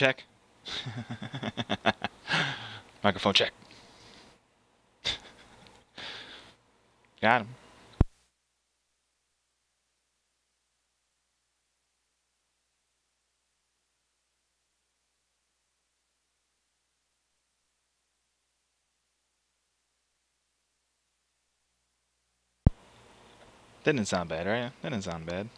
check. Microphone check. Got him. That didn't sound bad, right? That didn't sound bad.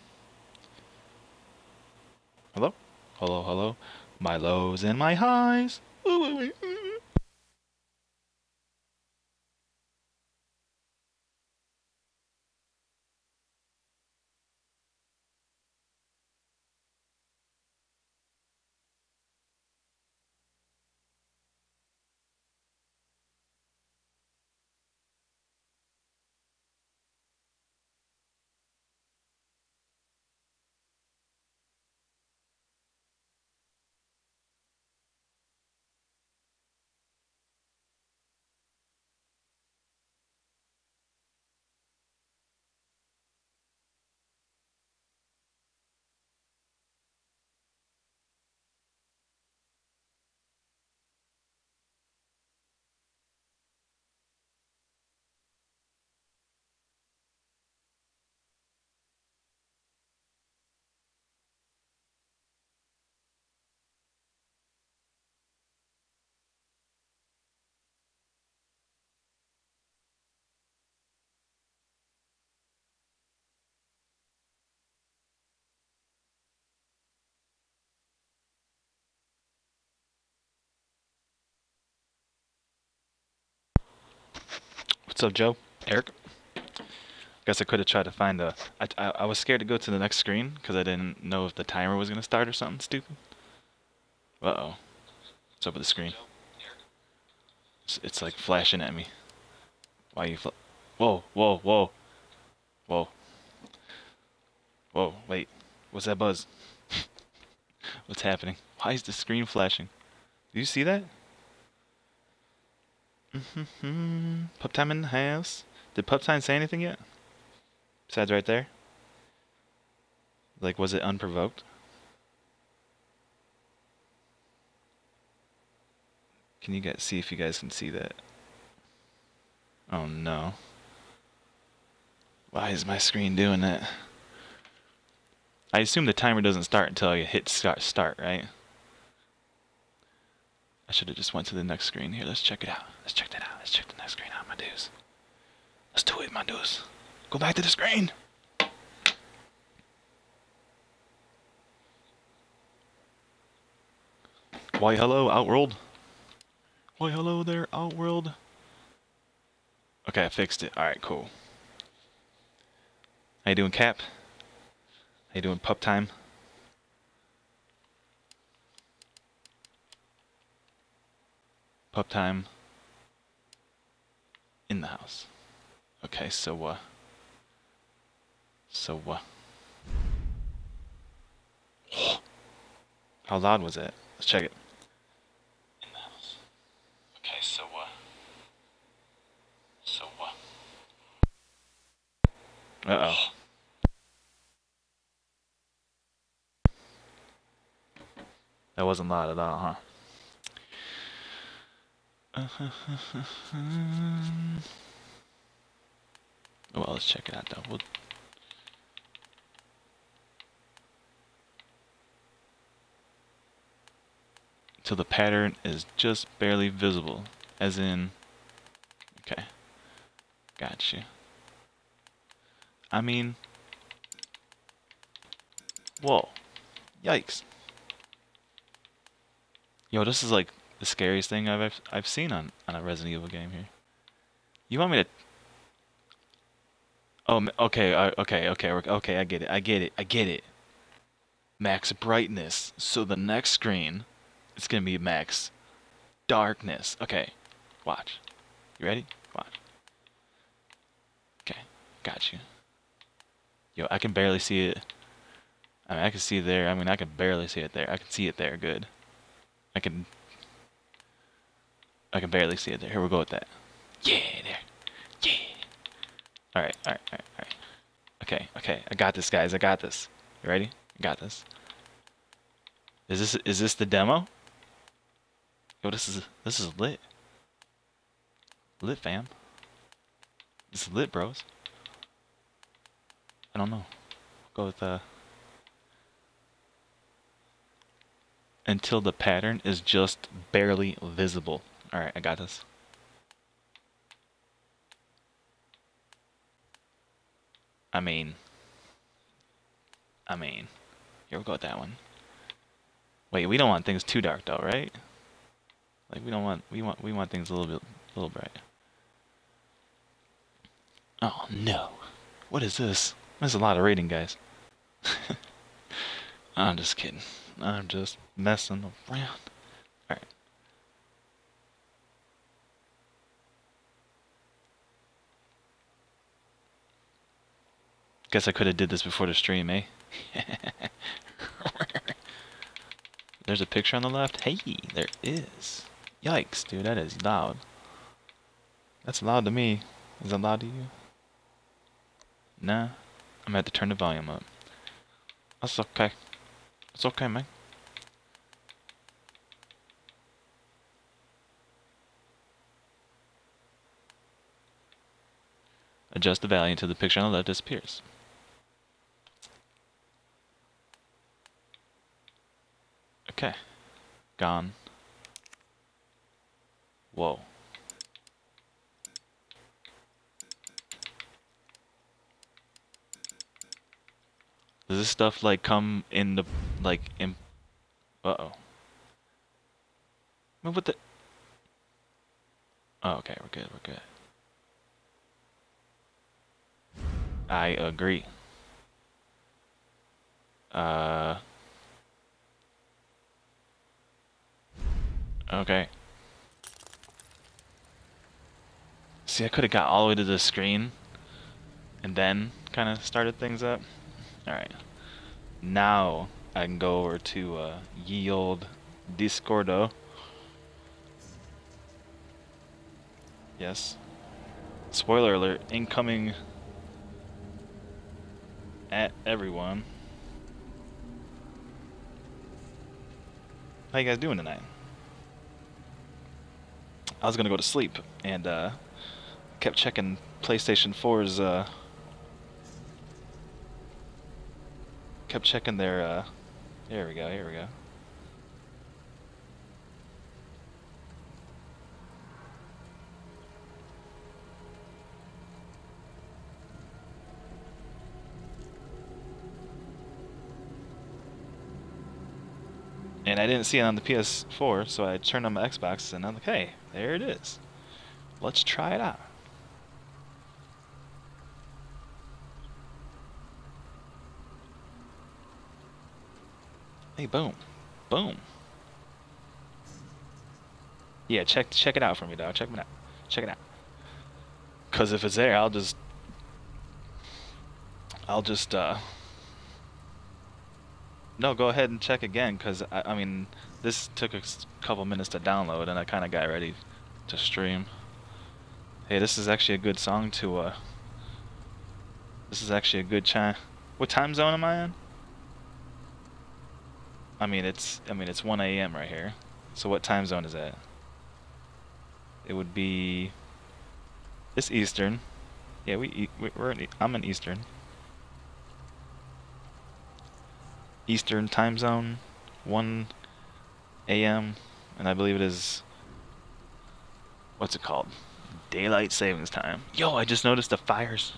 Hello? Hello, hello. My lows and my highs. What's up, Joe? Eric? I guess I could have tried to find a. I, I, I was scared to go to the next screen because I didn't know if the timer was gonna start or something stupid. Uh oh. What's up with the screen? It's, it's like flashing at me. Why you? Fl whoa, whoa, whoa, whoa, whoa! Wait, what's that buzz? What's happening? Why is the screen flashing? Do you see that? Mm-hmm. Pup time in the house. Did Pup time say anything yet? Besides right there? Like, was it unprovoked? Can you guys see if you guys can see that? Oh no. Why is my screen doing that? I assume the timer doesn't start until I hit start, start right? I should have just went to the next screen. Here, let's check it out. Let's check that out. Let's check the next screen out, my dudes. Let's do it, my dudes. Go back to the screen. Why, hello, Outworld. Why, hello there, Outworld. Okay, I fixed it. Alright, cool. How you doing, Cap? How you doing, Pup Time? Pup time in the house. Okay, so uh so uh How loud was it? Let's check it. In the house. Okay, so uh so uh Uh-oh. That wasn't loud at all, huh? well, let's check it out though. We'll so the pattern is just barely visible, as in, okay, got you. I mean, whoa, yikes. Yo, this is like the scariest thing I've I've seen on on a Resident Evil game here. You want me to? Oh, okay, uh, okay, okay, okay. I get it. I get it. I get it. Max brightness. So the next screen, it's gonna be max darkness. Okay, watch. You ready? Watch. Okay, got you. Yo, I can barely see it. I mean, I can see there. I mean, I can barely see it there. I can see it there good. I can I can barely see it there. Here we go with that. Yeah, there. Yeah. Alright, alright, alright, alright. Okay, okay. I got this, guys. I got this. You ready? I got this. Is this is this the demo? Yo, this is this is lit. Lit fam. This is lit, bros. I don't know. Go with uh until the pattern is just barely visible. Alright, I got this. I mean, I mean, here we go with that one. Wait, we don't want things too dark though, right? Like we don't want we want we want things a little bit a little bright. Oh no. What is this? That's a lot of rating, guys. I'm just kidding. I'm just messing around. Alright. Guess I could have did this before the stream, eh? There's a picture on the left? Hey, there is. Yikes, dude, that is loud. That's loud to me. Is it loud to you? Nah. I'm gonna have to turn the volume up. That's okay. It's okay, man. Adjust the value until the picture on the left disappears. Okay. Gone. Whoa. Does this stuff like come in the like in uh oh. What the Oh okay, we're good, we're good. I agree. Uh Okay. See, I could have got all the way to the screen and then kind of started things up. Alright. Now I can go over to uh, ye old Discordo. Yes. Spoiler alert, incoming at everyone. How you guys doing tonight? I was gonna go to sleep and uh, kept checking PlayStation 4's. Uh, kept checking their. Uh, here we go. Here we go. And I didn't see it on the PS4, so I turned on my Xbox and I'm like, hey, there it is. Let's try it out. Hey, boom. Boom. Yeah, check check it out for me, dog. Check it out. Check it out. Cause if it's there, I'll just I'll just uh no, go ahead and check again, because, I, I, mean, this took a couple minutes to download, and I kind of got ready to stream. Hey, this is actually a good song to, uh... This is actually a good chime. What time zone am I in? I mean, it's, I mean, it's 1 a.m. right here. So what time zone is that? It would be... It's Eastern. Yeah, we, we're in, I'm in Eastern. Eastern time zone, 1 a.m., and I believe it is, what's it called? Daylight savings time. Yo, I just noticed the fires.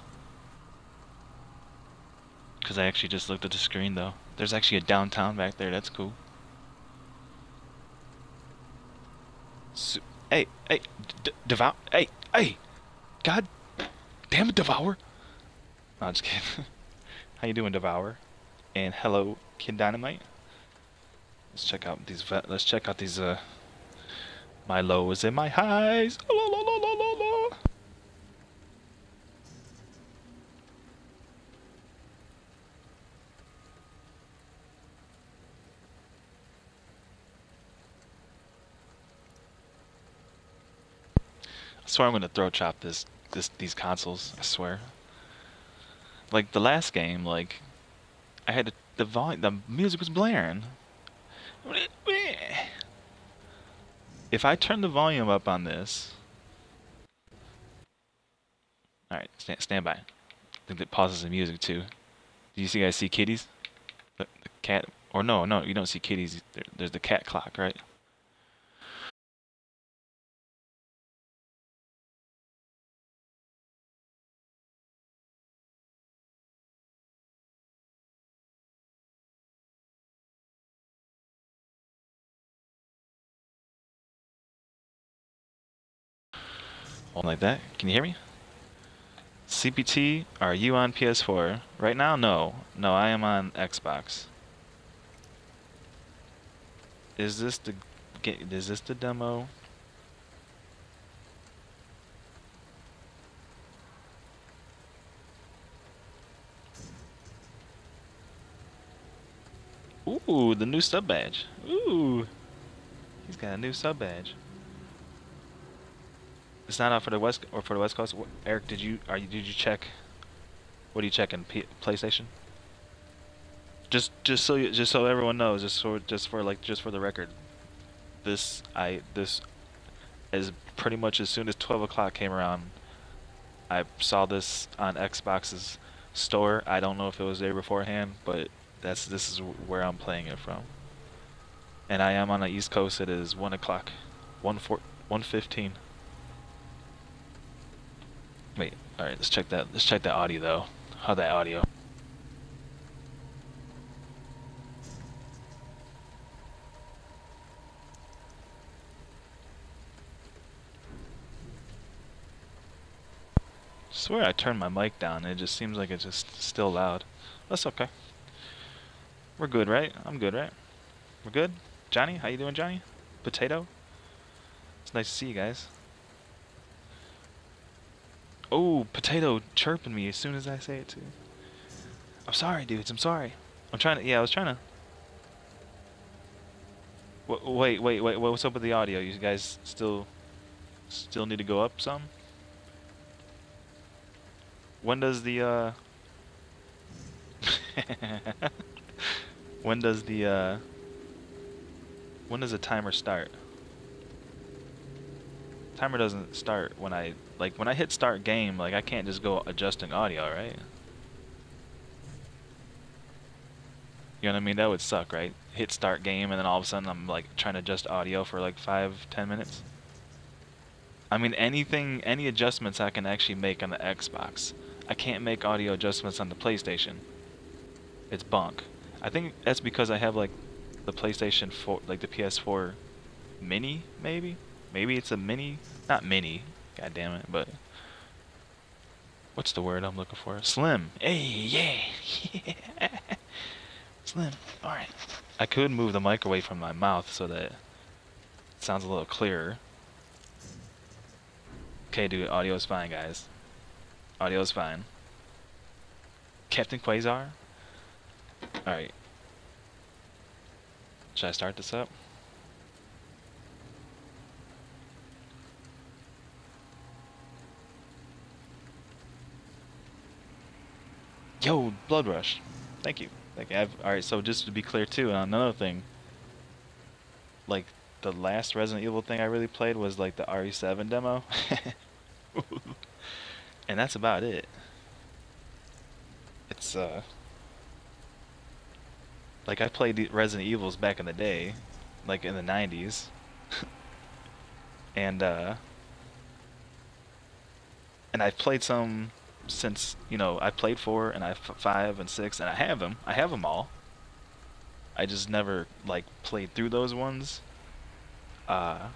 Because I actually just looked at the screen, though. There's actually a downtown back there, that's cool. So, hey, hey, devour, hey, hey, god damn it, devour. No, just kidding. How you doing, devour? And hello, Kid Dynamite. Let's check out these. Let's check out these. Uh, my lows and my highs. La, la, la, la. I swear I'm gonna throw chop this this these consoles. I swear. Like the last game, like I had to the volume, the music was blaring, If I turn the volume up on this... Alright, stand, stand by. I think it pauses the music too. Do you see guys see kitties? The, the cat... Or no, no, you don't see kitties. There, there's the cat clock, right? Hold like that. Can you hear me? CPT, are you on PS4? Right now, no. No, I am on Xbox. Is this the is this the demo? Ooh, the new sub badge. Ooh. He's got a new sub badge. It's not out for the west or for the west coast. Eric, did you are you did you check? What are you checking? P PlayStation. Just just so you, just so everyone knows, just for just for like just for the record, this I this is pretty much as soon as 12 o'clock came around. I saw this on Xbox's store. I don't know if it was there beforehand, but that's this is where I'm playing it from. And I am on the East Coast. It is one o'clock, one four, one fifteen. Wait, alright, let's check that. Let's check that audio though. How that audio. I swear I turned my mic down. It just seems like it's just still loud. That's okay. We're good, right? I'm good, right? We're good? Johnny, how you doing, Johnny? Potato? It's nice to see you guys. Oh, potato chirping me as soon as I say it too. I'm sorry, dudes. I'm sorry. I'm trying to. Yeah, I was trying to. Wait, wait, wait. What's up with the audio? You guys still, still need to go up some? When does the uh? when does the uh? When does the timer start? Timer doesn't start when I like when I hit start game, like I can't just go adjusting audio, right? You know what I mean? That would suck, right? Hit start game and then all of a sudden I'm like trying to adjust audio for like five, ten minutes. I mean anything, any adjustments I can actually make on the Xbox. I can't make audio adjustments on the PlayStation. It's bunk. I think that's because I have like the PlayStation 4, like the PS4 mini, maybe? Maybe it's a mini? Not mini, God damn it, but what's the word I'm looking for? Slim. Hey, yeah. yeah. Slim. Alright. I could move the mic away from my mouth so that it sounds a little clearer. Okay, dude, audio is fine, guys. Audio is fine. Captain Quasar? Alright. Should I start this up? Yo, Blood Rush. Thank you. Thank you. Alright, so just to be clear too, another thing. Like, the last Resident Evil thing I really played was like the RE7 demo. and that's about it. It's, uh... Like, I played Resident Evils back in the day. Like, in the 90s. and, uh... And I've played some since you know I played four and I five and six and I have them. I have them all. I just never like played through those ones. Uh,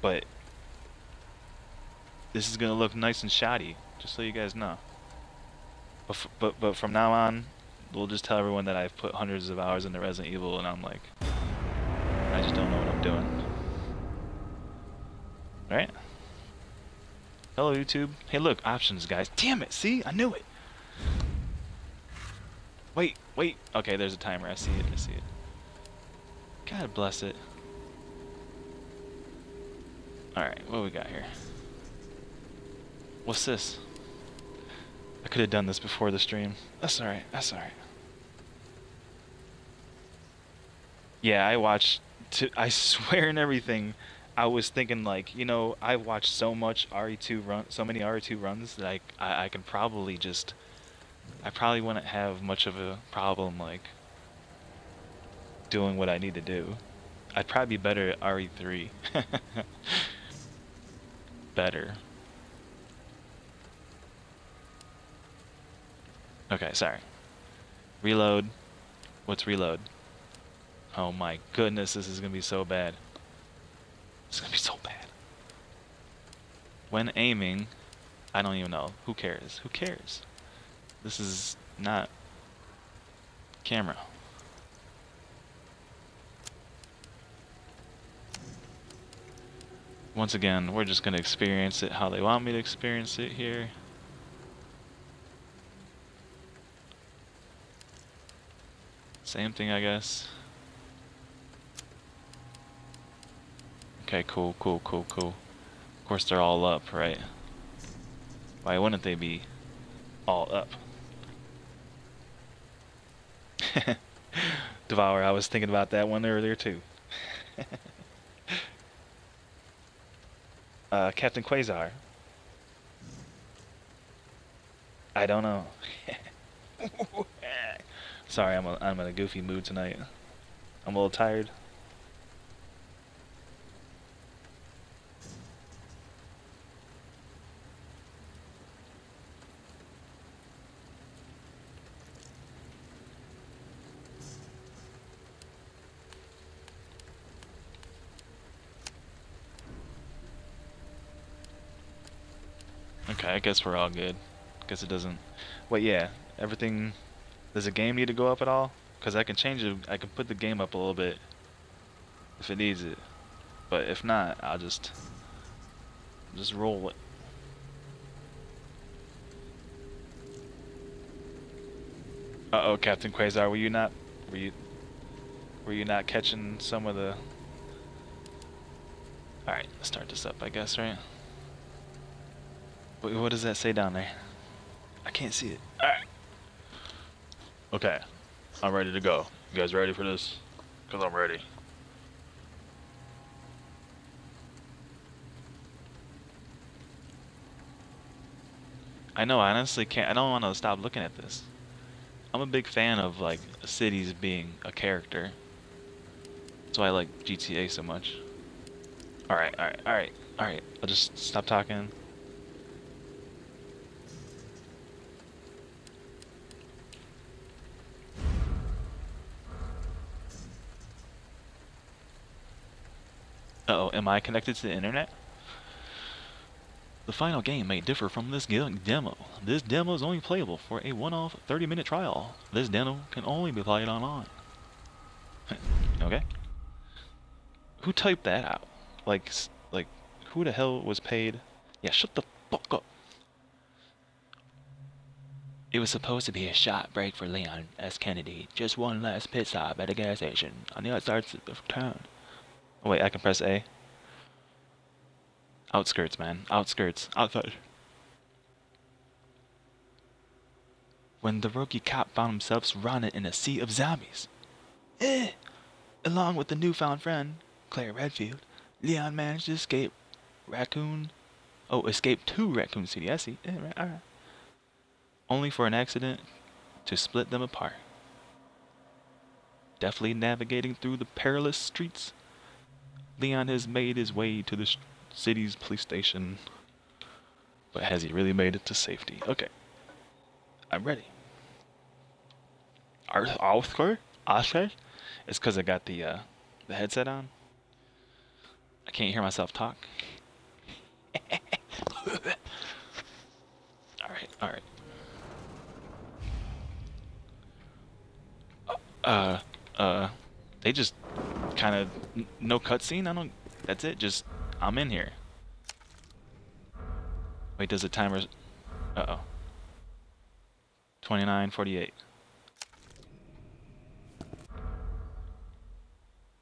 but this is gonna look nice and shoddy, just so you guys know. But but but from now on, we'll just tell everyone that I've put hundreds of hours into Resident Evil and I'm like, I just don't know what I'm doing. Right? Hello, YouTube. Hey, look, options, guys. Damn it, see? I knew it. Wait, wait. Okay, there's a timer. I see it, I see it. God bless it. Alright, what we got here? What's this? I could have done this before the stream. That's alright, that's alright. Yeah, I watched. I swear and everything. I was thinking like, you know, I watched so much RE2 run, so many RE2 runs that I, I, I can probably just, I probably wouldn't have much of a problem like doing what I need to do. I'd probably be better at RE3. better. Okay, sorry. Reload. What's reload? Oh my goodness, this is gonna be so bad. It's gonna be so bad. When aiming, I don't even know. Who cares? Who cares? This is not camera. Once again, we're just gonna experience it how they want me to experience it here. Same thing, I guess. Okay, cool, cool, cool, cool. Of course they're all up, right? Why wouldn't they be all up? Devour, I was thinking about that one earlier too. uh, Captain Quasar. I don't know. Sorry, I'm, a, I'm in a goofy mood tonight. I'm a little tired. Okay, I guess we're all good. Guess it doesn't... Wait, yeah. Everything... Does the game need to go up at all? Because I can change it... I can put the game up a little bit. If it needs it. But if not, I'll just... Just roll it. Uh-oh, Captain Quasar, were you not... Were you... Were you not catching some of the... Alright, let's start this up, I guess, right? What does that say down there? I can't see it. Alright. Okay. I'm ready to go. You guys ready for this? Because I'm ready. I know, I honestly can't. I don't want to stop looking at this. I'm a big fan of, like, cities being a character. That's why I like GTA so much. Alright, alright, alright, alright. I'll just stop talking. Uh oh am I connected to the internet? The final game may differ from this demo. This demo is only playable for a one-off 30-minute trial. This demo can only be played online. okay. Who typed that out? Like, like, who the hell was paid? Yeah, shut the fuck up. It was supposed to be a shot break for Leon S. Kennedy. Just one last pit stop at a gas station on the outskirts of town. Oh, wait, I can press A. Outskirts, man. Outskirts. Outside. When the rookie cop found himself surrounded in a sea of zombies. Eh! Along with the newfound friend, Claire Redfield, Leon managed to escape Raccoon. Oh, escape to Raccoon City. I see. Eh, right, alright. Only for an accident to split them apart. Deftly navigating through the perilous streets Leon has made his way to the city's police station. But has he really made it to safety? Okay. I'm ready. Oscar? Oscar? It's because I got the, uh, the headset on. I can't hear myself talk. alright, alright. Uh, uh, they just kind of no cutscene. I don't. That's it. Just I'm in here. Wait, does the timer? Uh oh. 29, 48.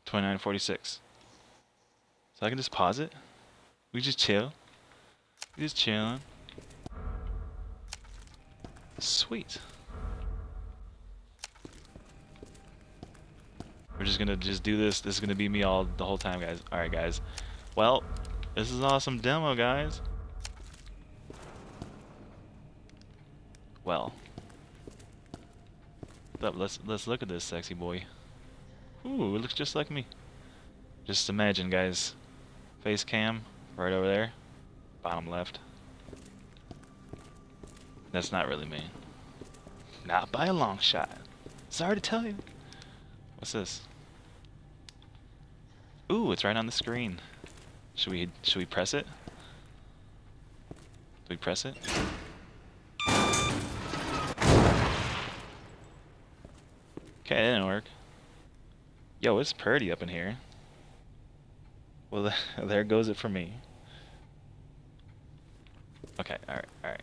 29, 46. So I can just pause it. We just chill. We just chilling. Sweet. We're just gonna just do this. This is gonna be me all the whole time, guys. All right, guys. Well, this is an awesome demo, guys. Well, let's let's look at this sexy boy. Ooh, it looks just like me. Just imagine, guys. Face cam right over there, bottom left. That's not really me. Not by a long shot. Sorry to tell you. What's this? Ooh, it's right on the screen. Should we should we press it? Do we press it? Okay, that didn't work. Yo, it's pretty up in here. Well, there goes it for me. Okay, alright, alright.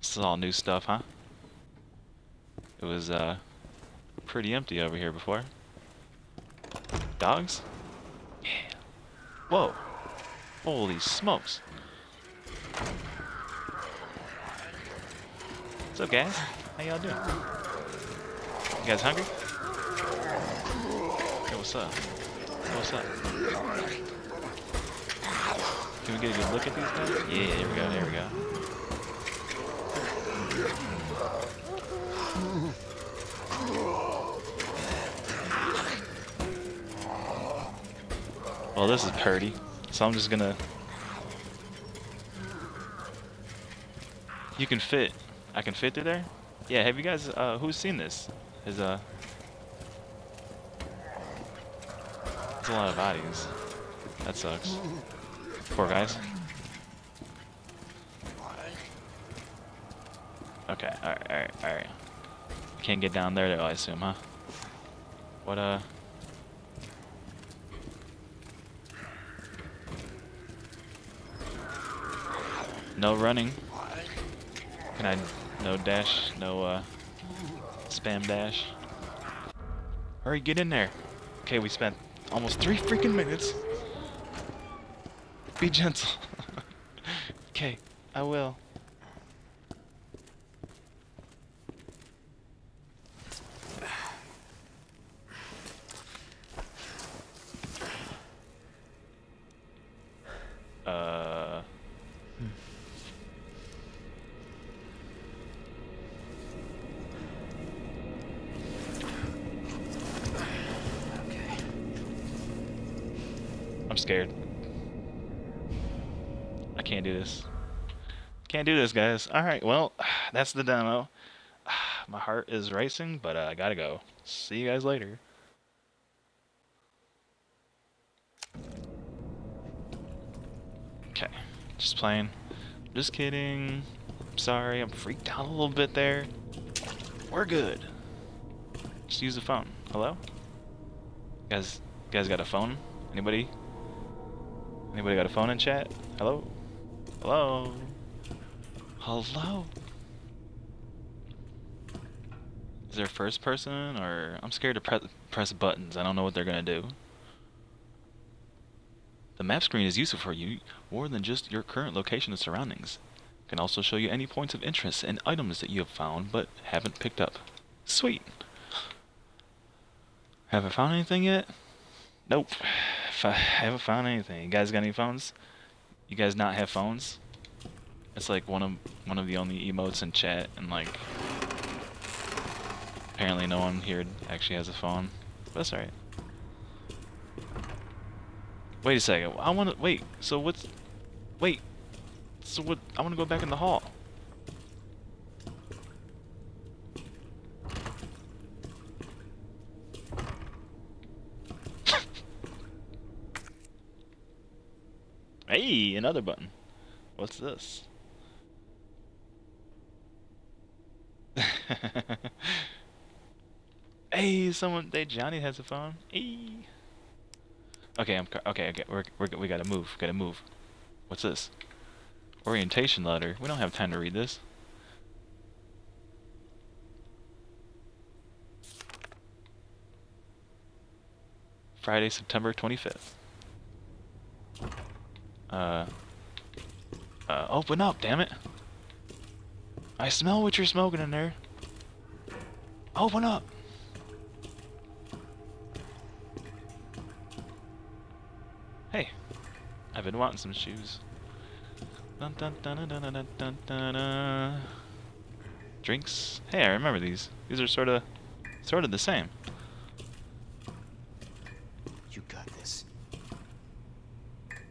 This is all new stuff, huh? It was, uh, pretty empty over here before. Dogs? Yeah. Whoa. Holy smokes. What's up, guys? How y'all doing? You guys hungry? Hey, what's up? What's up? Can we get a good look at these guys? Yeah, there we go, there we go. Well, this is purdy, so I'm just gonna... You can fit. I can fit through there? Yeah, have you guys, uh, who's seen this? Is, uh... There's a lot of bodies. That sucks. Poor guys. Okay, alright, alright, alright. Can't get down there though, I assume, huh? What, uh... No running. Can I... No dash, no, uh... Spam dash. Hurry, get in there. Okay, we spent almost three freaking minutes. Be gentle. okay, I will. Uh... I'm scared. I can't do this. Can't do this, guys. Alright, well, that's the demo. My heart is racing, but uh, I gotta go. See you guys later. Okay, just playing. Just kidding. Sorry, I'm freaked out a little bit there. We're good. Just use the phone. Hello? You guys, you guys got a phone? Anybody? Anybody got a phone in chat? Hello? Hello? Hello? Is there first person or I'm scared to pre press buttons. I don't know what they're gonna do. The map screen is useful for you more than just your current location and surroundings. It can also show you any points of interest and items that you have found but haven't picked up. Sweet. Haven't found anything yet? Nope. I haven't found anything. You guys got any phones? You guys not have phones? It's like one of one of the only emotes in chat, and like apparently no one here actually has a phone. But that's alright. Wait a second. I want to wait. So what's? Wait. So what? I want to go back in the hall. Hey, another button. What's this? hey, someone. They Johnny has a phone. Hey. Okay, I'm okay. Okay, we're, we're we gotta move. Gotta move. What's this? Orientation letter. We don't have time to read this. Friday, September 25th. Uh, uh, open up, damn it. I smell what you're smoking in there. Open up! Hey, I've been wanting some shoes. Dun, dun, dun. Drinks. Hey, I remember these. These are sort of, sort of the same. You got this.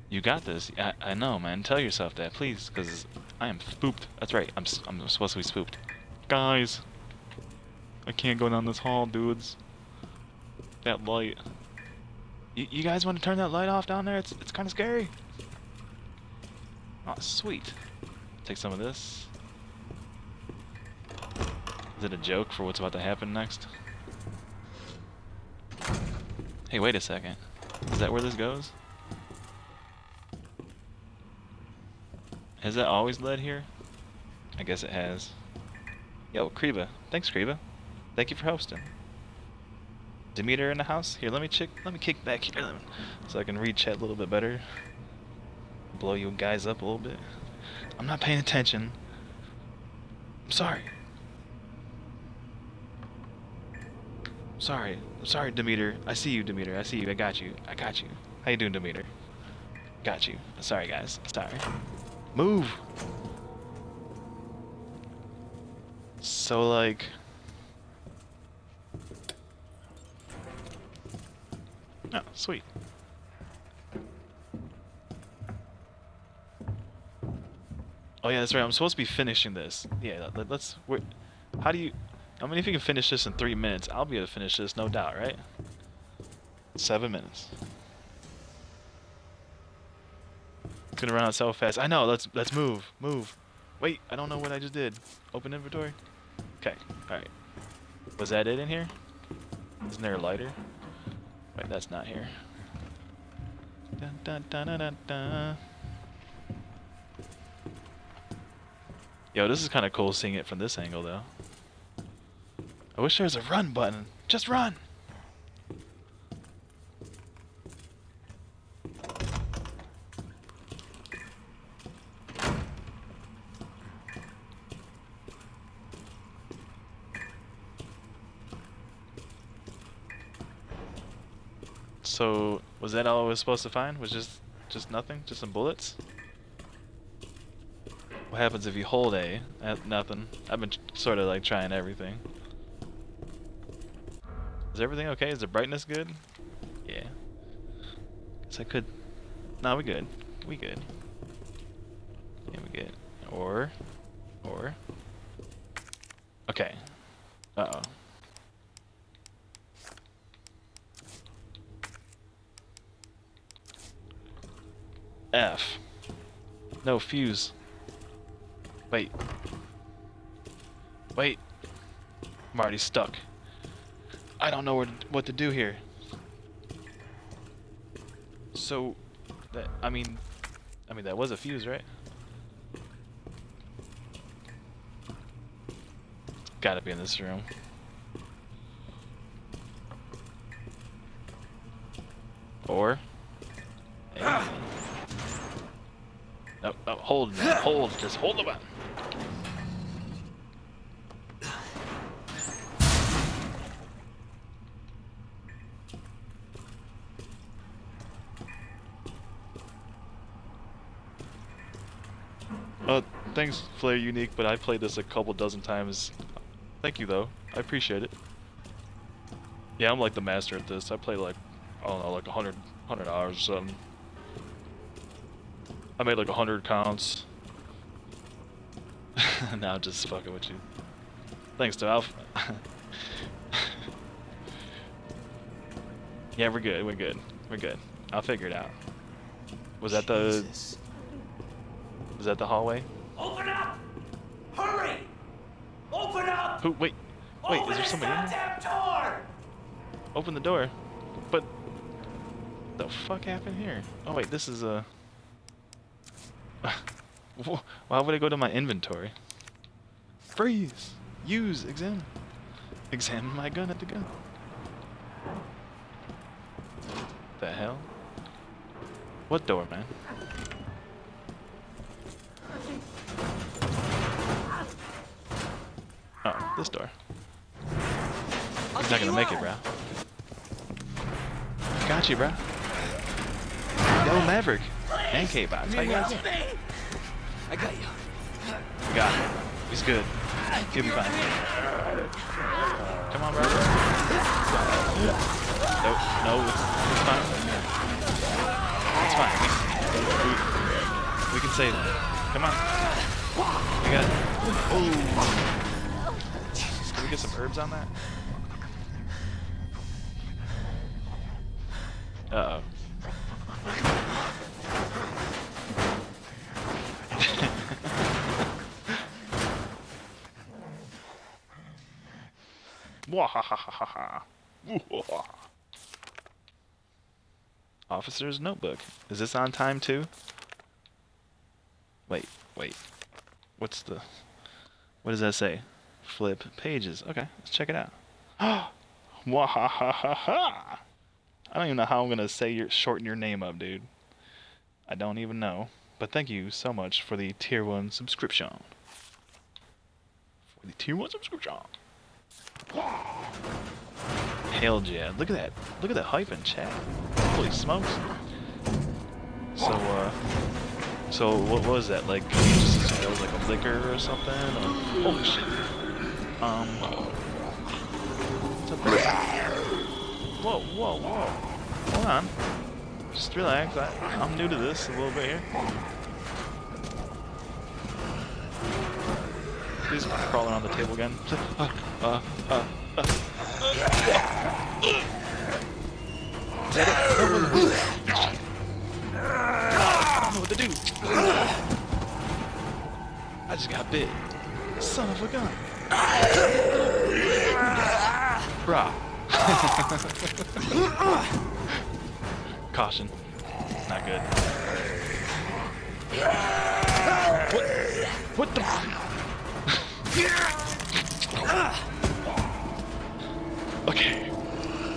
You got this. I, I know, man. Tell yourself that, please, because I am spooked. That's right. I'm I'm supposed to be spooked, guys. I can't go down this hall, dudes. That light. You, you guys want to turn that light off down there? It's, it's kind of scary. Oh, sweet. Take some of this. Is it a joke for what's about to happen next? Hey, wait a second. Is that where this goes? Has that always led here? I guess it has. Yo, Kriba. Thanks, Kriba. Thank you for hosting. Demeter in the house? Here, let me check. Let me kick back here me- so I can read chat a little bit better. Blow you guys up a little bit. I'm not paying attention. I'm sorry. Sorry. Sorry, Demeter. I see you, Demeter. I see you. I got you. I got you. How you doing, Demeter? Got you. Sorry, guys. Sorry. Move! So, like... Oh, sweet. Oh yeah, that's right. I'm supposed to be finishing this. Yeah, let, let's... Wait, how do you... I mean, if you can finish this in three minutes, I'll be able to finish this, no doubt, right? Seven minutes. It's gonna run out so fast. I know. Let's let's move. Move. Wait. I don't know what I just did. Open inventory. Okay. All right. Was that it in here? Isn't there a lighter? Wait, that's not here. Dun, dun, dun, dun, dun. Yo, this is kind of cool seeing it from this angle, though. I wish there was a run button. Just run. So, was supposed to find? Was just just nothing? Just some bullets? What happens if you hold A? Uh, nothing. I've been sort of like trying everything. Is everything okay? Is the brightness good? Yeah. Guess I could... No, we good. We good. Yeah, we good. Or... Okay. Uh-oh. F. No, fuse. Wait. Wait. I'm already stuck. I don't know to, what to do here. So, that I mean, I mean that was a fuse, right? Gotta be in this room. Or. Hey. No, no, hold, man, hold, just hold the button. Uh, thanks, Flare Unique, but I played this a couple dozen times. Thank you, though. I appreciate it. Yeah, I'm like the master at this. I play like, I don't know, like 100, 100 hours or something. I made like a 100 counts. now I'm just fucking with you. Thanks to Alpha. yeah, we're good, we're good, we're good. I'll figure it out. Was that the... Jesus. Was that the hallway? Open up! Hurry! Open up! Who? Wait, wait. Open is there somebody in here? goddamn door! Open the door. But the fuck happened here? Oh wait, this is a. Wh- Why would I go to my inventory? Freeze. Use. Examine. Examine my gun at the gun. The hell? What door, man? Oh, this door. He's not gonna make it, bro. Got you, bro. Yo, Maverick. And K-Box. How you guys? I got you. We got him. He's good. He'll be fine. Come on, bro. No, no, it's, it's fine. It's fine. We, we, we can save him. Come on. We got. Oh. Can we get some herbs on that? Uh oh. Wahahaha. Wah. Officer's notebook. Is this on time too? Wait, wait. What's the... What does that say? Flip pages. Okay, let's check it out. Wahahaha. I don't even know how I'm gonna say your shorten your name up, dude. I don't even know. But thank you so much for the tier one subscription. For the tier one subscription. Hell yeah. Look at that. Look at that hype in chat. Holy smokes. So, uh, so what was that? Like, was like a liquor or something? Or, oh shit. Um, what's up there? Whoa, whoa, whoa. Hold on. Just relax. I, I'm new to this a little bit here. He's crawling on the table again. Uh, uh, uh, uh. What to do. I just got bit. Son of a gun. Bruh. Caution. Not good. What? What the? okay.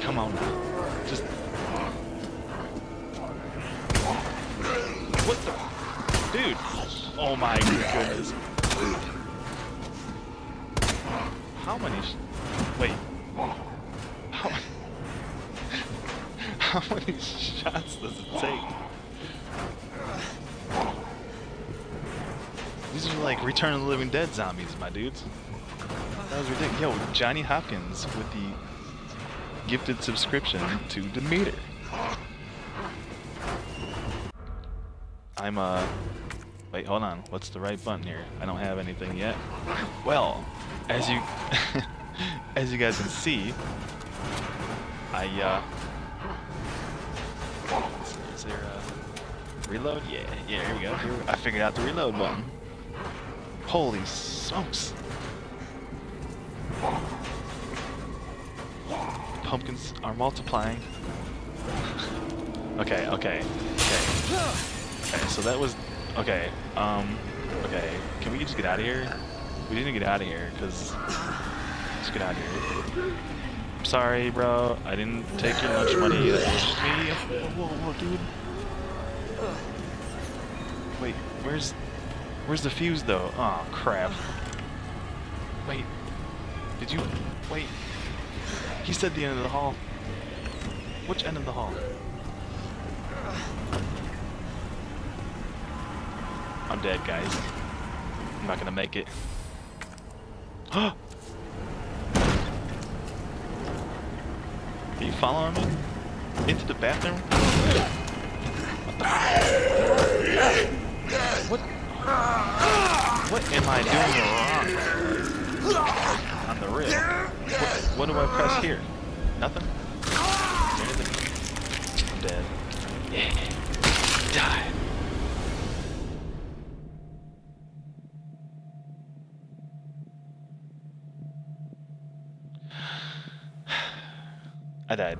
Come on now. Just. What the? Dude. Oh my goodness. How many? Wait. How many? How many shots does it take? These are like Return of the Living Dead zombies, my dudes. That was ridiculous. Yo, Johnny Hopkins with the gifted subscription to Demeter. I'm, uh... Wait, hold on. What's the right button here? I don't have anything yet. Well, as you... as you guys can see, I, uh... Is, there a reload? Yeah, yeah, here we go. Here we- I figured out the reload button. Holy smokes! Pumpkins are multiplying. okay, okay, okay. Okay, so that was okay. Um, okay. Can we just get out of here? We need to get out of here, cause let's get out of here. I'm sorry, bro. I didn't take your lunch money. That was me. Whoa, whoa, whoa, dude. Wait, where's where's the fuse though? Oh crap. Wait. Did you wait? He said the end of the hall. Which end of the hall? I'm dead, guys. I'm not gonna make it. Are you following me? Into the bathroom? What? What am I doing wrong? On the rib. What, what do I press here? Nothing? I'm dead. Die. I died.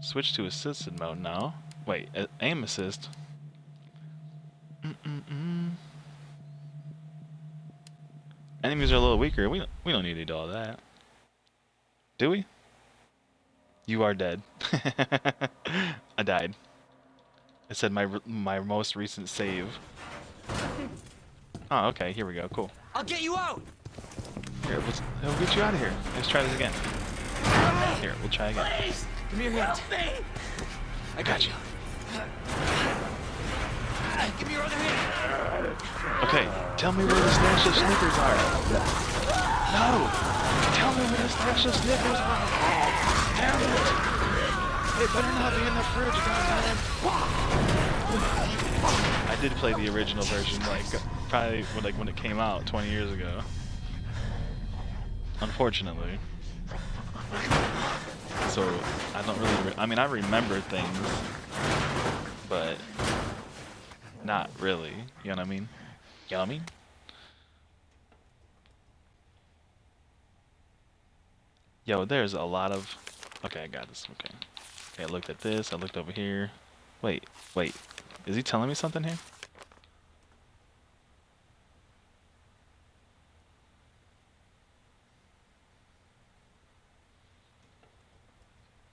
Switch to assisted mode now. Wait, aim assist. Mm-mm-mm. Enemies are a little weaker. We don't, we don't need to do all that. Do we? You are dead. I died. I said my my most recent save. Oh, okay. Here we go. Cool. I'll get you out. Here, let's, we'll get you out of here. Let's try this again. Here, we'll try again. Please, Give me your hand. help me! I got you. Okay, tell me where the stash of Snickers are. No! Tell me where the stash of Snickers are. Damn it! It better not be in the fridge, goddammit. I did play the original version, like probably when, like when it came out 20 years ago. Unfortunately. So I don't really. Re I mean, I remember things, but not really. You know what I mean? You know what I mean? Yo, there's a lot of... Okay, I got this. Okay. Okay, I looked at this. I looked over here. Wait, wait. Is he telling me something here?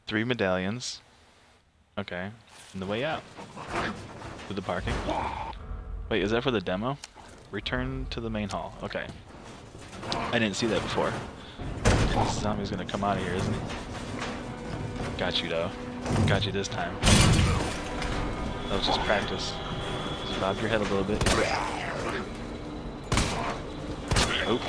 Three medallions. Okay. And the way out. The parking. Wait, is that for the demo? Return to the main hall. Okay. I didn't see that before. This zombie's gonna come out of here, isn't he? Got you though. Got you this time. That was just practice. Just bob your head a little bit. Oop.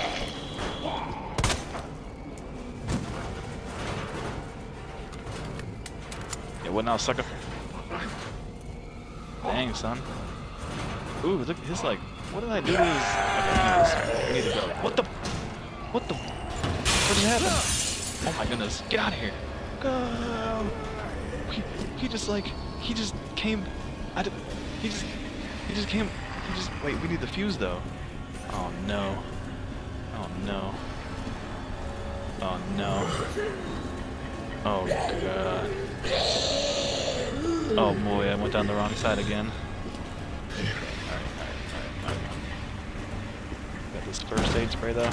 Yeah, what now, sucker? Dang, son. Ooh, look at his like. What did I do to his? Okay, need to go. What the? What the? What just happened? Oh my goodness! Get out of here! Go! He, he just like he just came. I did, he just he just came. He just wait. We need the fuse though. Oh no! Oh no! Oh no! Oh god! Oh boy, I went down the wrong side again. Alright, alright, alright, alright. Got this first aid spray though.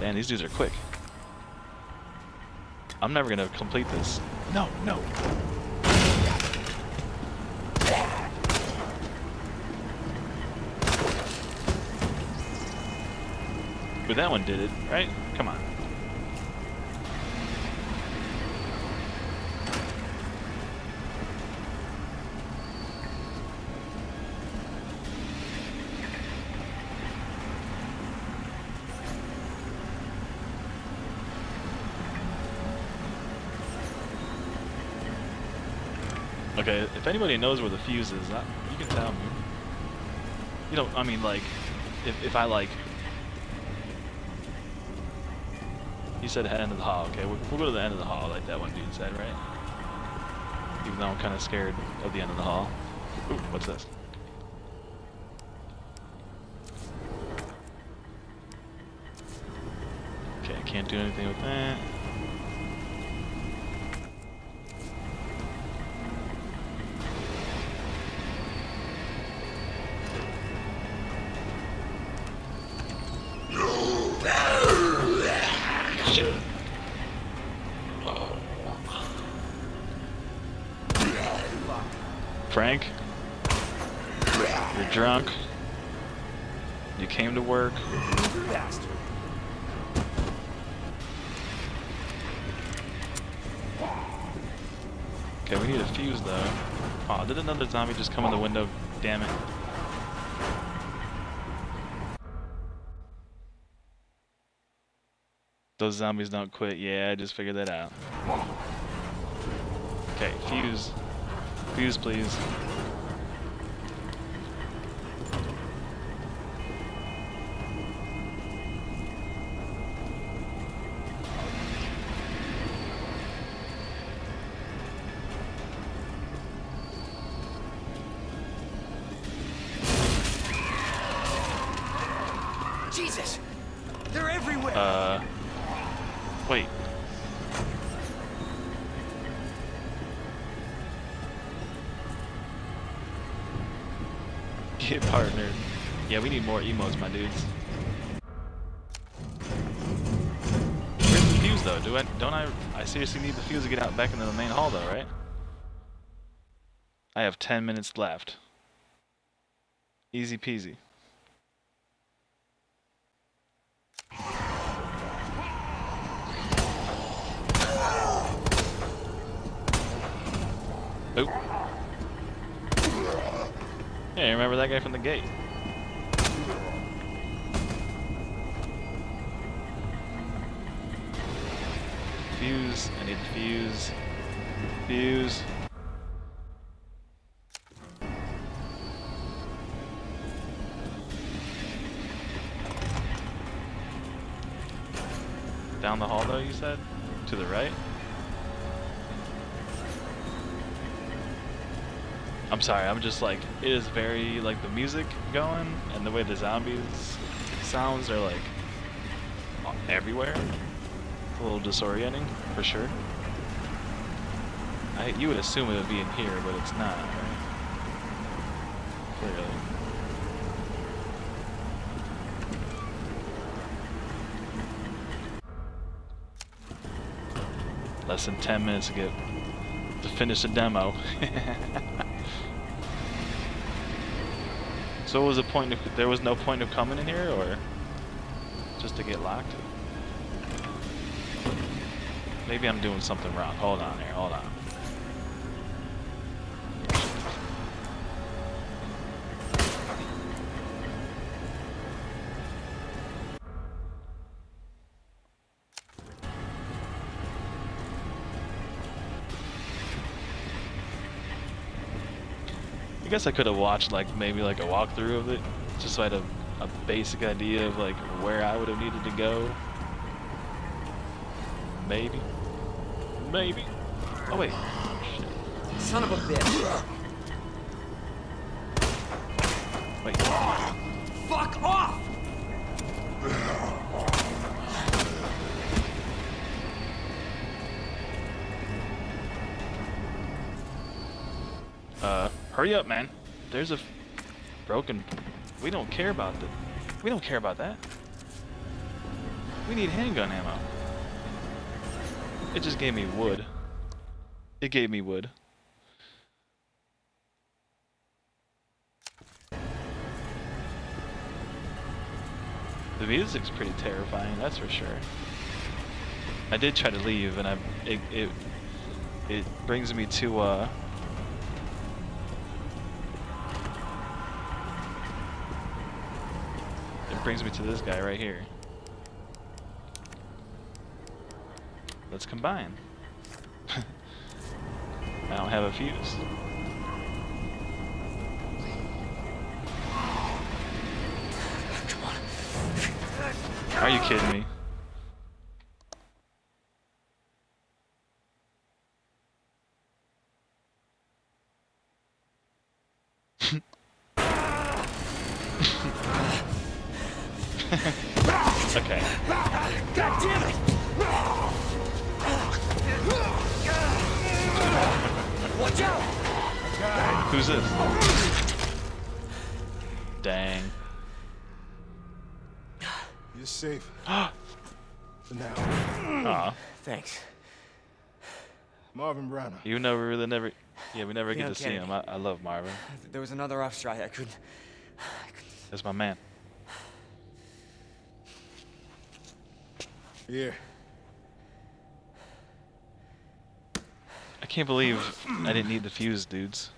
Man, these dudes are quick. I'm never gonna complete this. No, no. But that one did it, right? Come on. Okay, if anybody knows where the fuse is, I, you can tell me. You know, I mean, like, if, if I, like... You said head into the hall. Okay, we'll, we'll go to the end of the hall, like that one dude said, right? Even though I'm kind of scared of the end of the hall. Ooh, what's this? Okay, I can't do anything with that. Zombie just come in the window? Damn it. Those zombies don't quit. Yeah, I just figured that out. Okay, fuse. Fuse, please. need more emotes, my dudes. Where's the fuse, though? Do I, don't I... I seriously need the fuse to get out back into the main hall, though, right? I have 10 minutes left. Easy peasy. Oop. Hey, remember that guy from the gate? Fuse. Down the hall though, you said? To the right? I'm sorry, I'm just like, it is very, like, the music going, and the way the zombies sounds are, like, everywhere. A little disorienting, for sure. I, you would assume it would be in here, but it's not, right? Clearly. Less than 10 minutes to get to finish the demo. so was the point of, there was no point of coming in here or just to get locked? Maybe I'm doing something wrong. Hold on here, hold on. Guess I could have watched like maybe like a walkthrough of it, just so I had a, a basic idea of like where I would have needed to go. Maybe. Maybe. Oh wait. Shit. Son of a bitch. Wait. Fuck off! Hurry up, man. There's a broken. We don't care about the. We don't care about that. We need handgun ammo. It just gave me wood. It gave me wood. The music's pretty terrifying, that's for sure. I did try to leave, and I it it, it brings me to uh. Brings me to this guy right here. Let's combine. I don't have a fuse. Are you kidding me? You're safe for now. Mm. Thanks. Marvin Branagh. You never really never yeah, we never You get know, to see him. I, I love Marvin. There was another officer I, I couldn't. That's my man. Here. I can't believe I didn't need the fuse, dudes.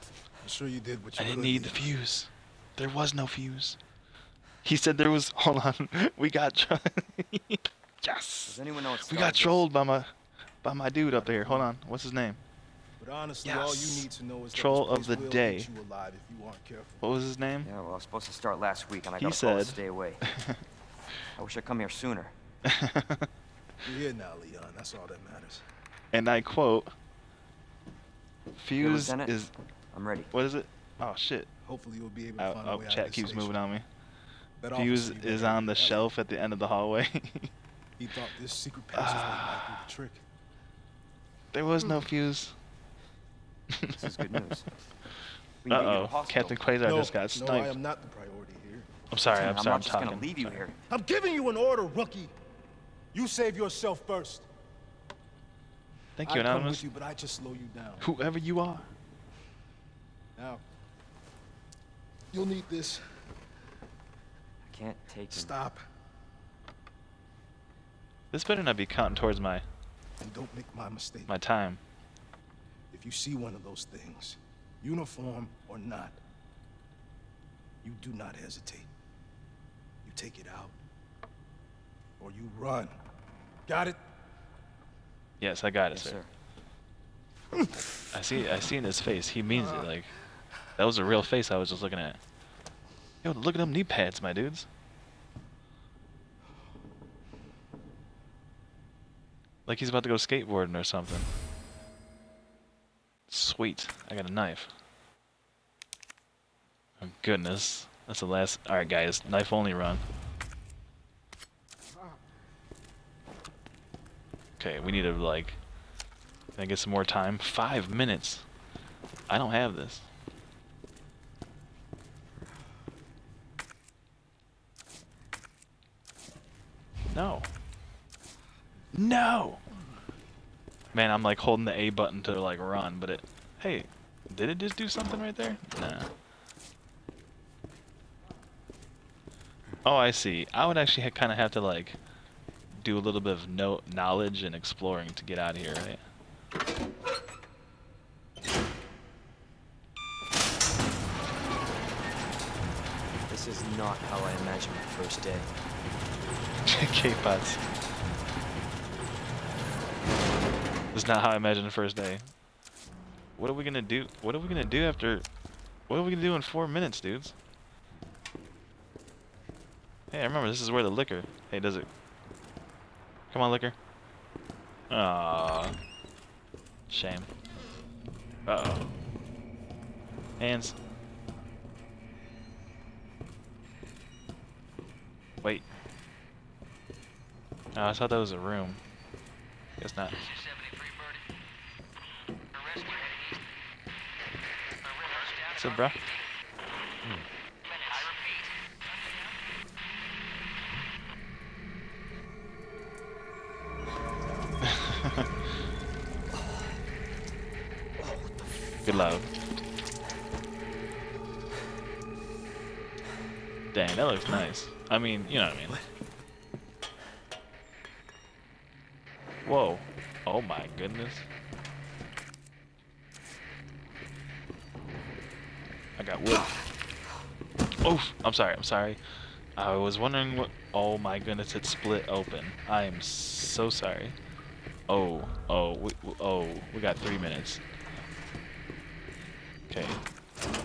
I'm sure you did what you I didn't could, need the fuse. There was no fuse. He said there was. Hold on. We got. Tro- yes. Does anyone know We got this? trolled by my, by my dude up there. Hold on. What's his name? But honestly, all Yes. you need to know is Troll of the day. you alive if you aren't careful. What was his name? Yeah, well, I was supposed to start last week, and I He got a call to stay away. I wish I'd come here sooner. You're here now, Leon. That's all that matters. and I quote. Fuse Lieutenant? is. I'm ready. What is it? Oh shit. Hopefully, you'll be able to Oh, find a oh way out chat of this keeps station. moving on me. That Fuse is on the with, shelf at the end of the hallway. He thought this secret passageway might do the trick. there was no fuse. This is good news. Uh can get you to the oh. Captain Quasar no, just got no, I sniped. am not the priority here. I'm sorry. I'm I'm sorry. I'm not just talking. gonna leave you here. I'm giving you an order, rookie. You save yourself first. Thank you, I come Anonymous. with you, but I just slow you down. Whoever you are. Now, you'll need this. I can't take him. Stop This better not be counting towards my and don't make my mistake. my time. If If you see one of those things, uniform or not, you do not hesitate. You take it out, or you run. Got it? Yes, I got it, Yes, sir. sir. I see. I see in his face. He means it. Like that was a real face I was just looking at. Yo, look at them knee pads, my dudes. Like he's about to go skateboarding or something. Sweet. I got a knife. Oh goodness. That's the last. Alright, guys. Knife only run. Okay, we need to, like. Can I get some more time? Five minutes. I don't have this. No. No! Man, I'm like holding the A button to like run, but it... Hey, did it just do something right there? Nah. Oh, I see. I would actually ha kind of have to like do a little bit of no knowledge and exploring to get out of here, right? This is not how I imagined my first day. K-pots. This is not how I imagined the first day. What are we gonna do? What are we gonna do after? What are we gonna do in four minutes, dudes? Hey, remember this is where the liquor. Hey, does it? Come on, liquor. Ah, shame. Uh oh. Hands. Wait. Oh, I thought that was a room. Guess not. What's bro? Good love. Dang, that looks nice. I mean, you know what I mean. Whoa. Oh my goodness. I got wood. Oh, I'm sorry, I'm sorry. I was wondering what... Oh my goodness, it split open. I am so sorry. Oh, oh, we, oh, we got three minutes. Okay.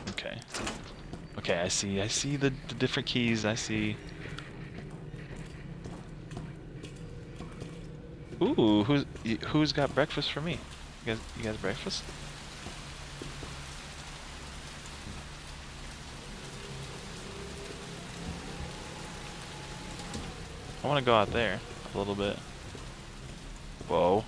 Okay. Okay, I see, I see the, the different keys, I see... Ooh, who's who's got breakfast for me? You guys, you guys breakfast? Want to go out there a little bit. Whoa.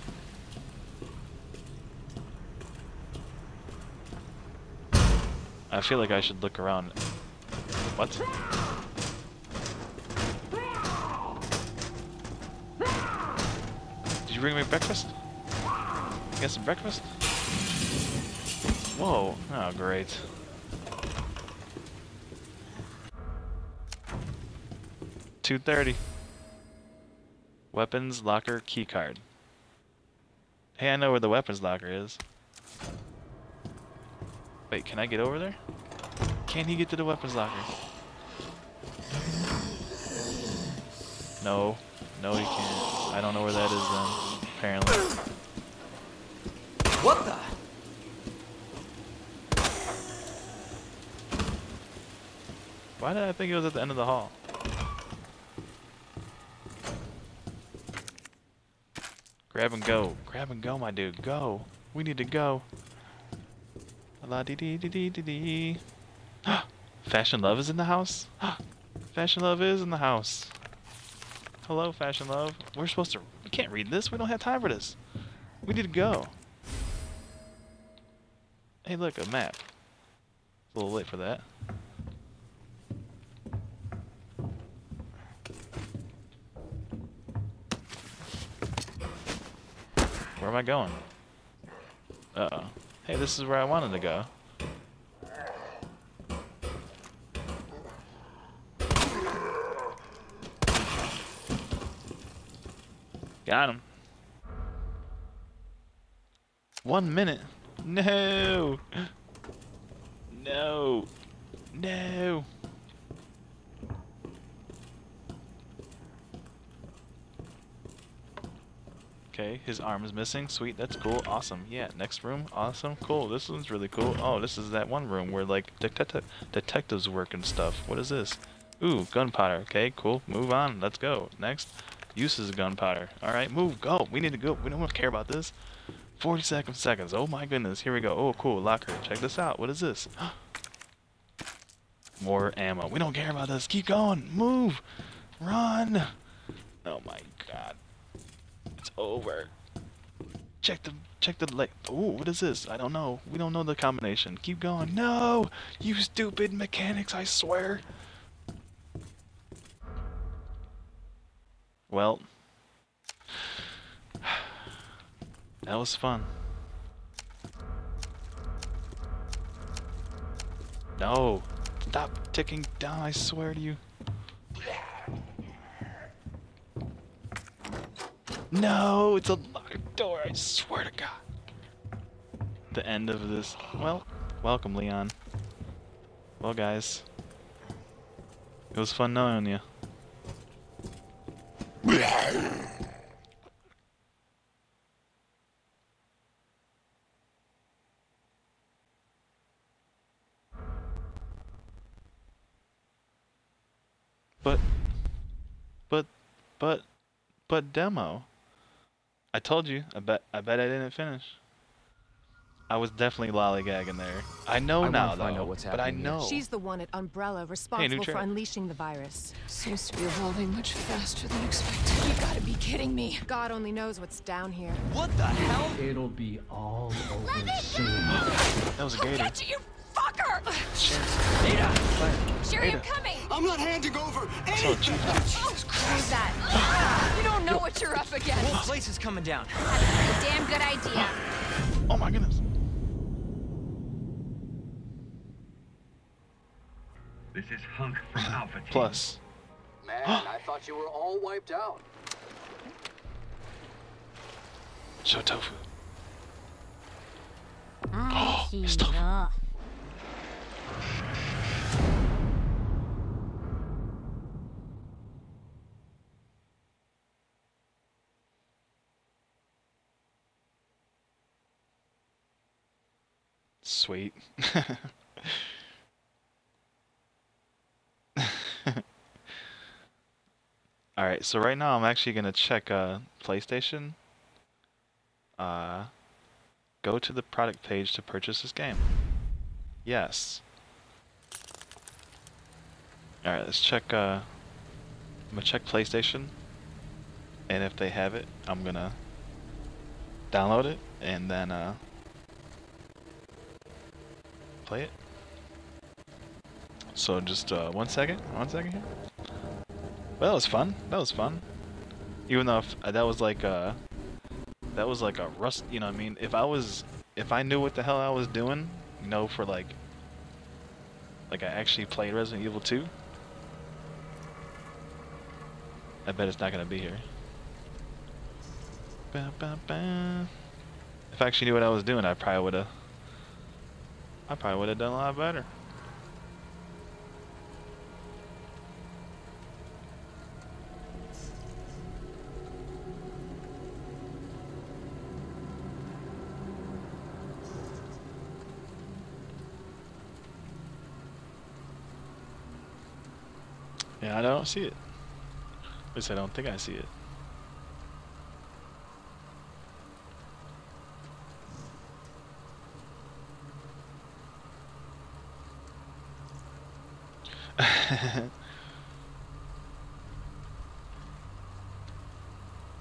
I feel like I should look around. What? Did you bring me breakfast? Get some breakfast? Whoa. Oh, great. Two thirty. Weapons locker keycard. Hey, I know where the weapons locker is. Wait, can I get over there? Can he get to the weapons locker? No. No, he can't. I don't know where that is then, apparently. What the? Why did I think it was at the end of the hall? Grab and go. Grab and go, my dude. Go. We need to go. La dee dee dee dee dee dee. Fashion Love is in the house? Fashion Love is in the house. Hello, Fashion Love. We're supposed to... We can't read this. We don't have time for this. We need to go. Hey, look, a map. It's a little late for that. Am I going? Uh-oh. Hey, this is where I wanted to go. Got him. One minute. No! No! No! Okay, his arm is missing. Sweet, that's cool. Awesome. Yeah, next room. Awesome. Cool. This one's really cool. Oh, this is that one room where like detective detectives work and stuff. What is this? Ooh, gunpowder. Okay, cool. Move on. Let's go. Next. Uses gunpowder. Alright, move. Go. We need to go. We don't want to care about this. 40 seconds. seconds. Oh my goodness. Here we go. Oh, cool. Locker. Check this out. What is this? More ammo. We don't care about this. Keep going. Move. Run. Oh my god. It's over. Check the check the light. Oh, what is this? I don't know. We don't know the combination. Keep going. No! You stupid mechanics, I swear. Well, that was fun. No! Stop ticking down, I swear to you. No, it's a locked door, I swear to God. The end of this. Well, welcome, Leon. Well, guys. It was fun knowing you. But, but, but, but demo. I told you. I bet. I bet I didn't finish. I was definitely lollygagging there. I know I now, wanna find though. out what's but I happening here. know. She's the one at Umbrella responsible for unleashing the virus. Seems to be evolving much faster than expected. You gotta be kidding me. God only knows what's down here. What the hell? It'll be all over soon. that was a gator. Get you, you fucker! Ada! Sherry, I'm coming! I'm not handing over So cheap. Who's that? You don't know what you're up Whole against. place is coming down. That's a damn good idea. Oh my goodness. This is Hunk from Alpha Team. Plus. Man, I thought you were all wiped out. Show tofu. Oh, it's tofu. Sweet. Alright, so right now I'm actually gonna check uh, PlayStation. Uh, go to the product page to purchase this game. Yes. Alright, let's check, uh, I'm gonna check PlayStation. And if they have it, I'm gonna download it and then, uh, play it. So just, uh, one second, one second here. Well, that was fun. That was fun. Even though if, uh, that was like, a, that was like a rust, you know what I mean? If I was, if I knew what the hell I was doing, you know, for like, like I actually played Resident Evil 2, I bet it's not gonna be here. Ba, ba, ba. If I actually knew what I was doing, I probably would have, I probably would have done a lot better. Yeah, I don't see it. At least I don't think I see it.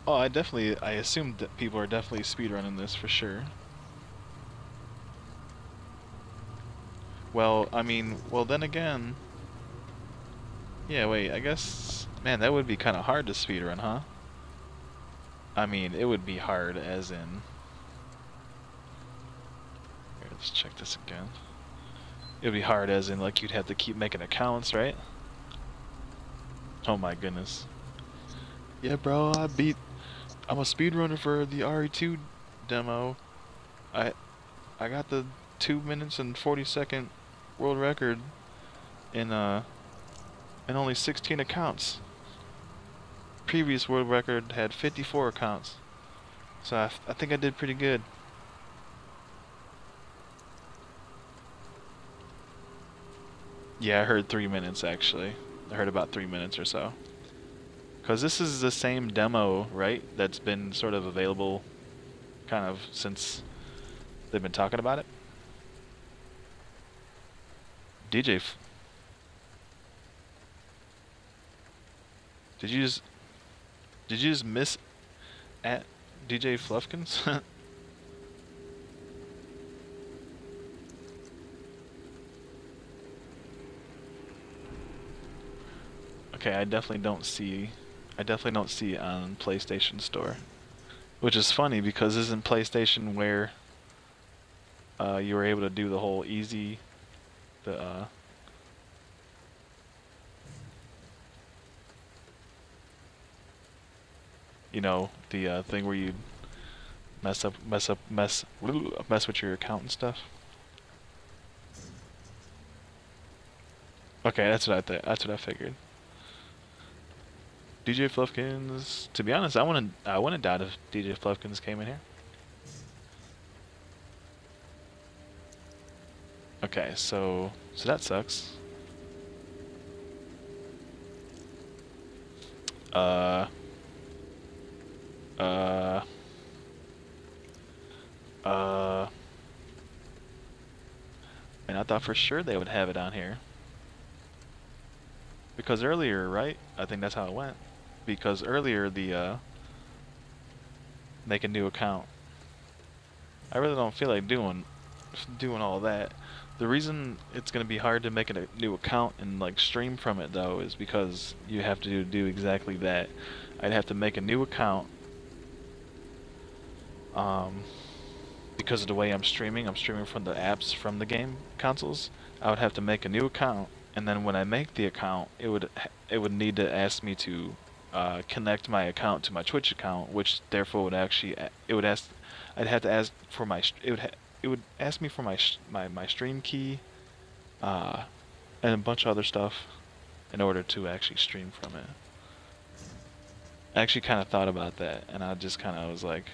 Oh, I definitely, I assume that people are definitely speedrunning this for sure. Well, I mean, well then again, yeah, wait, I guess... Man, that would be kind of hard to speedrun, huh? I mean, it would be hard as in... Here, let's check this again. It would be hard as in, like, you'd have to keep making accounts, right? Oh my goodness. Yeah, bro, I beat... I'm a speedrunner for the RE2 demo. I... I got the two minutes and forty second world record in uh in only 16 accounts. Previous world record had 54 accounts. So I, I think I did pretty good. Yeah, I heard three minutes actually. I heard about three minutes or so. Because this is the same demo, right? That's been sort of available kind of since they've been talking about it. DJ. Did you just did you just miss at DJ Fluffkins? okay, I definitely don't see I definitely don't see it on PlayStation Store. Which is funny because isn't PlayStation where uh, you were able to do the whole easy the uh, you know the uh, thing where you mess up mess up mess mess with your account and stuff okay that's what I th that's what I figured DJ Fluffkins to be honest I wouldn't I wouldn't doubt if DJ Fluffkins came in here Okay, so so that sucks. Uh. Uh. Uh. And I thought for sure they would have it on here. Because earlier, right? I think that's how it went. Because earlier the uh make a new account. I really don't feel like doing doing all that. The reason it's going to be hard to make a new account and like stream from it though is because you have to do exactly that. I'd have to make a new account um, because of the way I'm streaming. I'm streaming from the apps from the game consoles. I would have to make a new account and then when I make the account it would it would need to ask me to uh, connect my account to my Twitch account which therefore would actually it would ask I'd have to ask for my it would it would ask me for my my my stream key, uh, and a bunch of other stuff, in order to actually stream from it. I actually kind of thought about that, and I just kind of was like,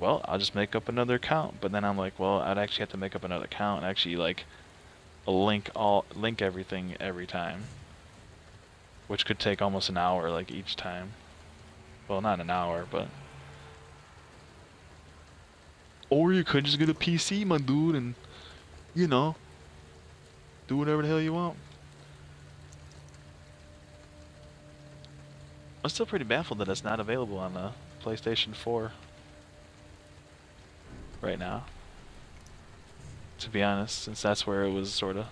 well, I'll just make up another account. But then I'm like, well, I'd actually have to make up another account and actually like link all link everything every time, which could take almost an hour like each time. Well, not an hour, but or you could just get a PC, my dude, and, you know, do whatever the hell you want. I'm still pretty baffled that it's not available on the PlayStation 4 right now. To be honest, since that's where it was sort of,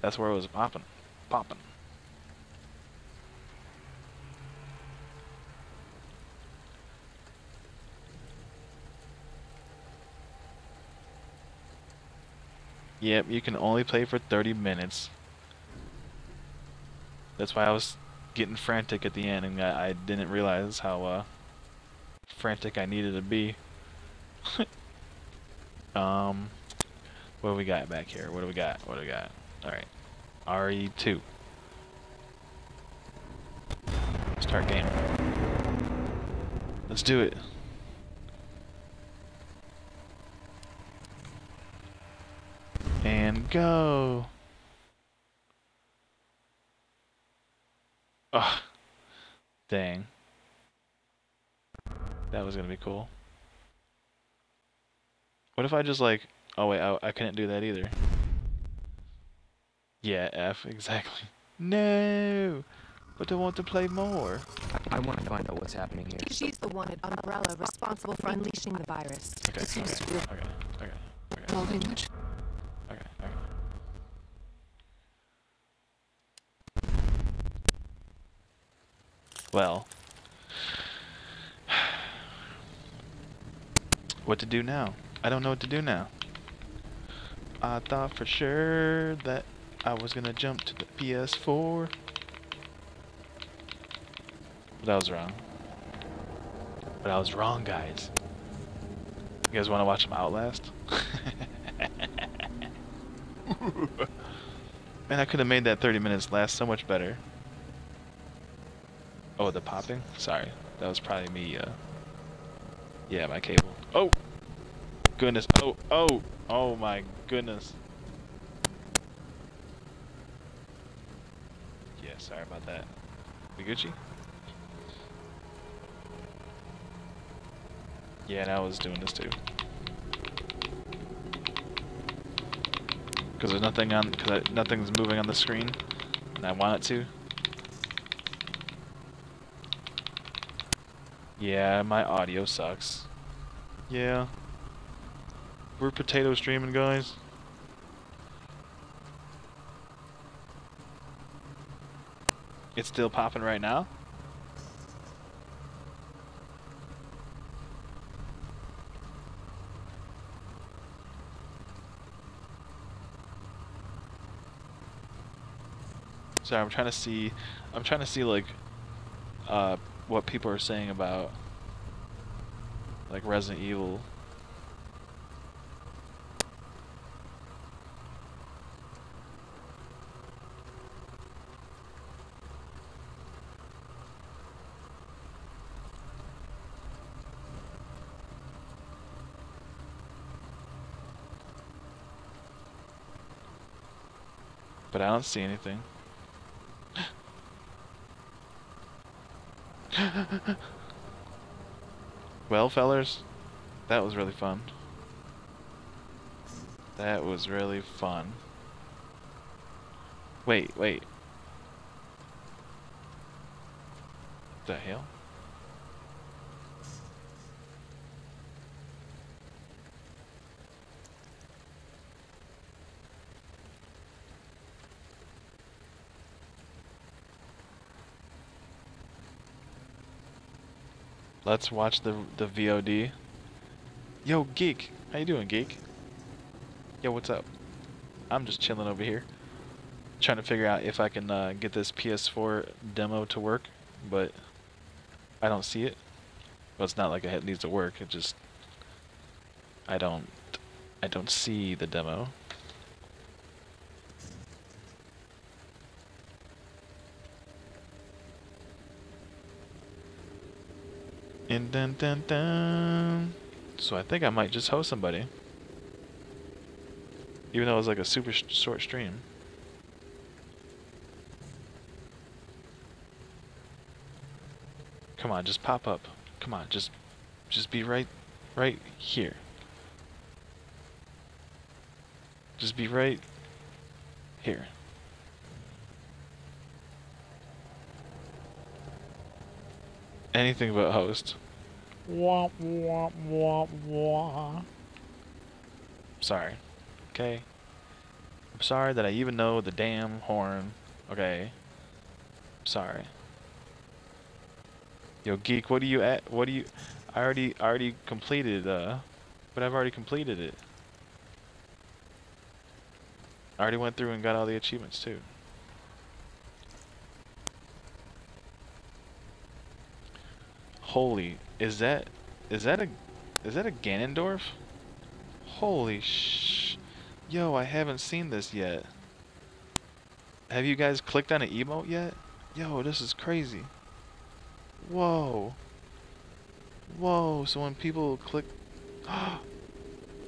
that's where it was popping, popping. Yep, you can only play for 30 minutes. That's why I was getting frantic at the end, and I, I didn't realize how uh, frantic I needed to be. um, what do we got back here? What do we got? What do we got? Alright. RE2. Start game. Let's do it. And go. Ugh. Dang. That was gonna be cool. What if I just like... Oh wait, I, I couldn't do that either. Yeah, F, exactly. No! But I want to play more. I, I want to find out what's happening here. She's the one at Umbrella responsible for unleashing the virus. Okay, okay, okay, okay, okay, okay. Holding much Okay, okay. Well. What to do now? I don't know what to do now. I thought for sure that I was gonna jump to the PS4. But I was wrong. But I was wrong, guys. You guys want to watch some Outlast? Man, I could have made that 30 minutes last so much better. Oh, the popping? Sorry. That was probably me, uh... Yeah, my cable. Oh! Goodness. Oh, oh! Oh my goodness. Yeah, sorry about that. We Gucci? Yeah, and I was doing this too. Because there's nothing on, because nothing's moving on the screen, and I want it to. Yeah, my audio sucks. Yeah. We're potato streaming, guys. It's still popping right now? Sorry, I'm trying to see. I'm trying to see like uh, what people are saying about like Resident Evil. But I don't see anything. Well, fellers, that was really fun. That was really fun. Wait, wait. The hell? Let's watch the the VOD. Yo, Geek. How you doing, Geek? Yo, what's up? I'm just chilling over here. Trying to figure out if I can uh, get this PS4 demo to work, but I don't see it. Well, it's not like it needs to work. It just... I don't... I don't see the demo. And dun dun dun. So I think I might just host somebody. Even though it was like a super sh short stream. Come on, just pop up. Come on, just just be right right here. Just be right here. Anything but host. Wah, wah, wah, wah. Sorry. Okay. I'm sorry that I even know the damn horn. Okay. Sorry. Yo, geek, what do you at? What do you? I already, I already completed. Uh, but I've already completed it. I already went through and got all the achievements too. Holy, is that, is that a, is that a Ganondorf? Holy sh... Yo, I haven't seen this yet. Have you guys clicked on an emote yet? Yo, this is crazy. Whoa. Whoa, so when people click...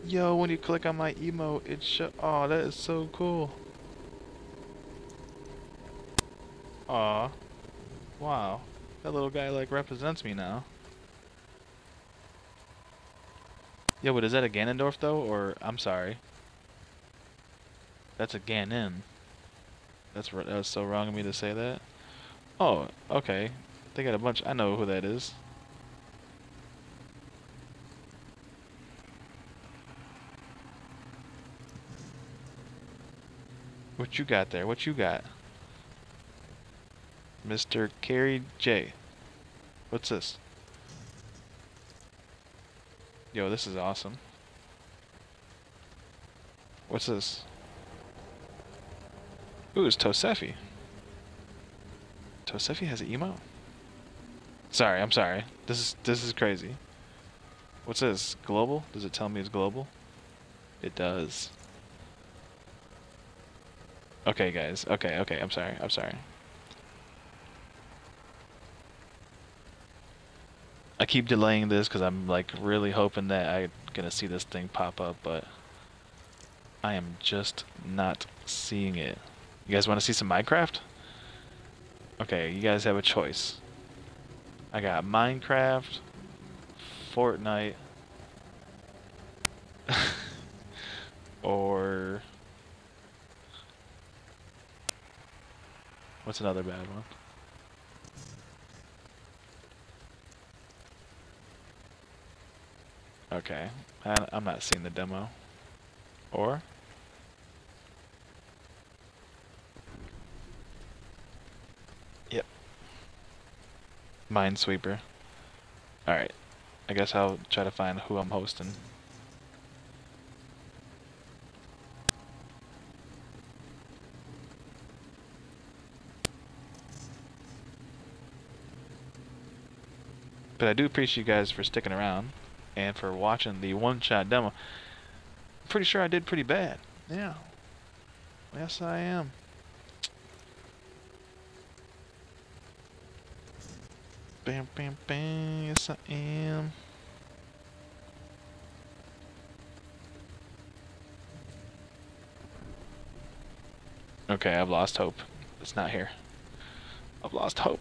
Yo, when you click on my emote, it show... Oh, that is so cool. Aw. Wow. That little guy, like, represents me now. Yo, but is that a Ganondorf, though? Or, I'm sorry. That's a Ganon. That's that was so wrong of me to say that. Oh, okay. They got a bunch. I know who that is. What you got there? What you got? Mr. Carrie J. What's this? Yo, this is awesome. What's this? Ooh, it's Tosefi. Tosefi has an emo? Sorry, I'm sorry. This is this is crazy. What's this? Global? Does it tell me it's global? It does. Okay, guys. Okay, okay. I'm sorry. I'm sorry. I keep delaying this because I'm like really hoping that I'm gonna see this thing pop up, but I am just not seeing it. You guys want to see some Minecraft? Okay, you guys have a choice. I got Minecraft, Fortnite, or what's another bad one? Okay, I'm not seeing the demo. Or? Yep. Minesweeper. Alright. I guess I'll try to find who I'm hosting. But I do appreciate you guys for sticking around and for watching the one-shot demo. I'm pretty sure I did pretty bad. Yeah. Yes, I am. Bam, bam, bam. Yes, I am. Okay, I've lost hope. It's not here. I've lost hope.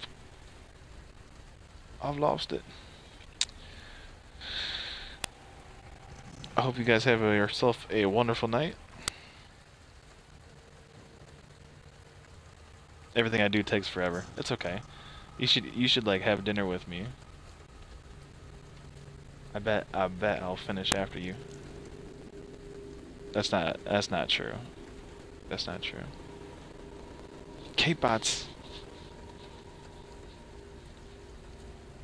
I've lost it. I hope you guys have yourself a wonderful night. Everything I do takes forever. It's okay. You should you should like have dinner with me. I bet I bet I'll finish after you. That's not that's not true. That's not true. K-bots.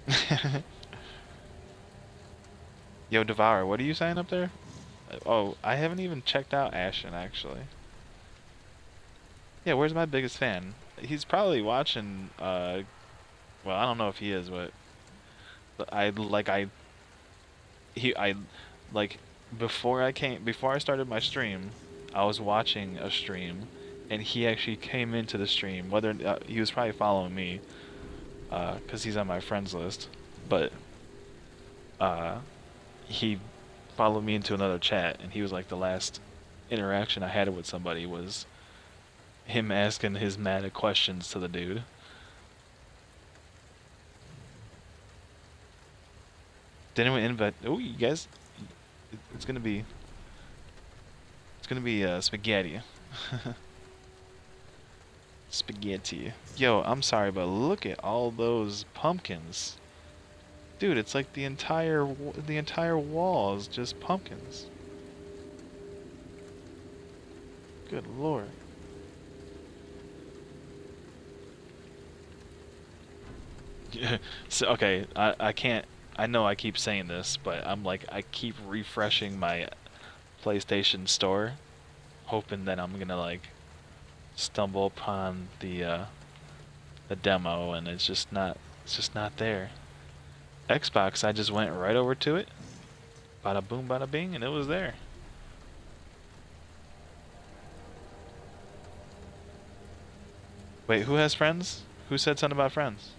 Yo, Devour, what are you saying up there? Oh, I haven't even checked out Ashen, actually. Yeah, where's my biggest fan? He's probably watching, uh... Well, I don't know if he is, but... I, like, I... He, I... Like, before I came... Before I started my stream, I was watching a stream, and he actually came into the stream. Whether... Uh, he was probably following me, uh, because he's on my friends list. But... Uh he followed me into another chat, and he was like the last interaction I had with somebody was him asking his mad questions to the dude. Did anyone invite? Oh, you guys, it's gonna be, it's gonna be uh, spaghetti. spaghetti. Yo, I'm sorry, but look at all those pumpkins. Dude, it's like the entire the entire wall is just pumpkins. Good lord. so okay, I I can't I know I keep saying this, but I'm like I keep refreshing my PlayStation store hoping that I'm going to like stumble upon the uh the demo and it's just not it's just not there. Xbox, I just went right over to it. Bada boom, bada bing, and it was there. Wait, who has friends? Who said something about friends?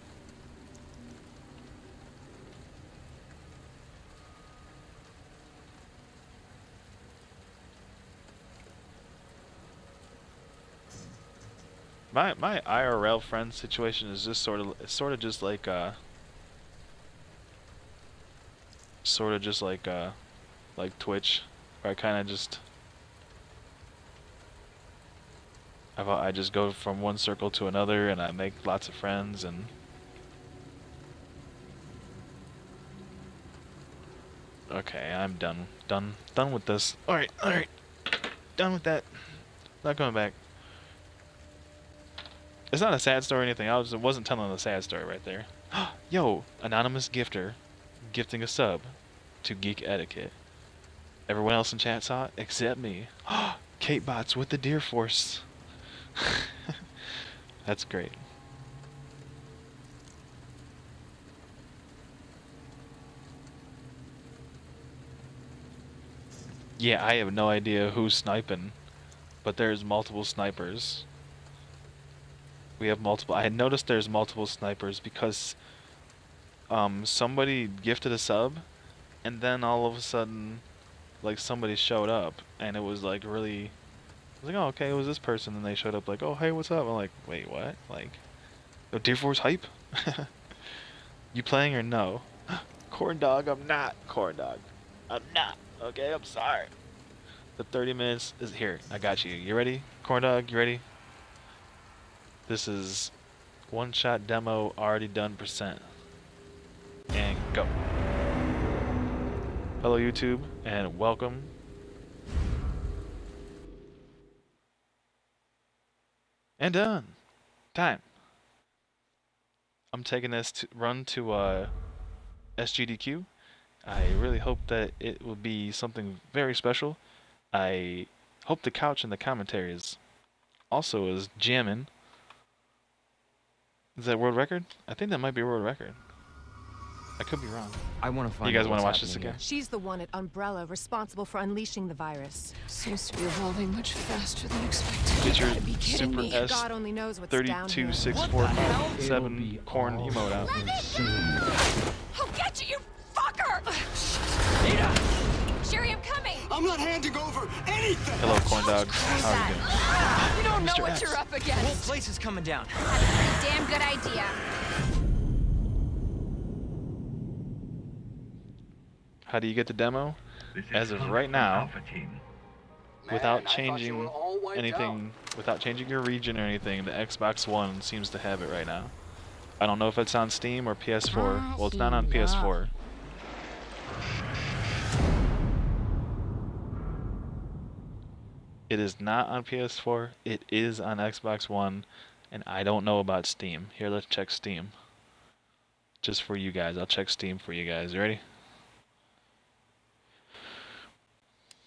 My my IRL friend situation is just sort of sort of just like uh sort of just like uh, like Twitch, where I kind of just I just go from one circle to another, and I make lots of friends, and okay, I'm done, done, done with this. All right, all right, done with that. Not coming back. It's not a sad story or anything. I was, wasn't telling a sad story right there. Yo, anonymous gifter gifting a sub to Geek Etiquette. Everyone else in chat saw it except me. Kate Bots with the Deer Force. That's great. Yeah, I have no idea who's sniping, but there's multiple snipers. We have multiple. I had noticed there's multiple snipers because um, somebody gifted a sub, and then all of a sudden, like somebody showed up, and it was like really. I was like, oh, okay, it was this person, and they showed up like, oh, hey, what's up? I'm like, wait, what? Like, oh, Deer Force hype? you playing or no? Corn dog, I'm not. Corn dog, I'm not. Okay, I'm sorry. The 30 minutes is here. I got you. You ready? Corn dog, you ready? This is one shot demo already done percent. And go. Hello YouTube and welcome. And done. Time. I'm taking this to run to uh, SGDQ. I really hope that it will be something very special. I hope the couch in the commentaries also is jamming. Is that world record? I think that might be world record. I could be wrong. I want to find. You guys want to watch this again? She's the one at Umbrella responsible for unleashing the virus. Seems to be evolving much faster than expected. Get your gotta be super me. S God only knows what's down here. 32647 corn all emote out. over soon. I'll get you, you fucker! Sherry, I'm coming. I'm not handing over anything! Hello, corn dog. How are you doing? Ah, you don't know Mr. what X. you're up against. The whole place is coming down. That's a Damn good idea. How do you get the demo? As of right now, Man, Without I thought you changing were all anything, without changing your region or anything, the Xbox One seems to have it right now. I don't know if it's on Steam or PS4. Well, it's not on PS4. It is not on PS4. It is on Xbox One, and I don't know about Steam. Here, let's check Steam. Just for you guys. I'll check Steam for you guys. You ready?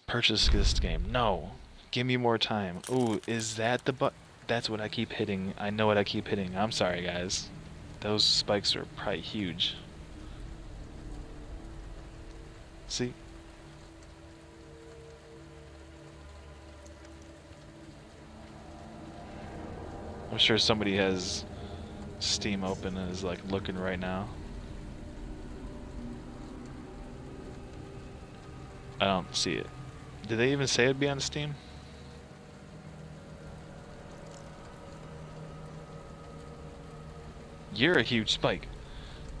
Purchase this game. No. Give me more time. Ooh, is that the but? That's what I keep hitting. I know what I keep hitting. I'm sorry, guys. Those spikes are probably huge. See? I'm sure somebody has Steam open and is like looking right now. I don't see it. Did they even say it'd be on Steam? You're a huge spike.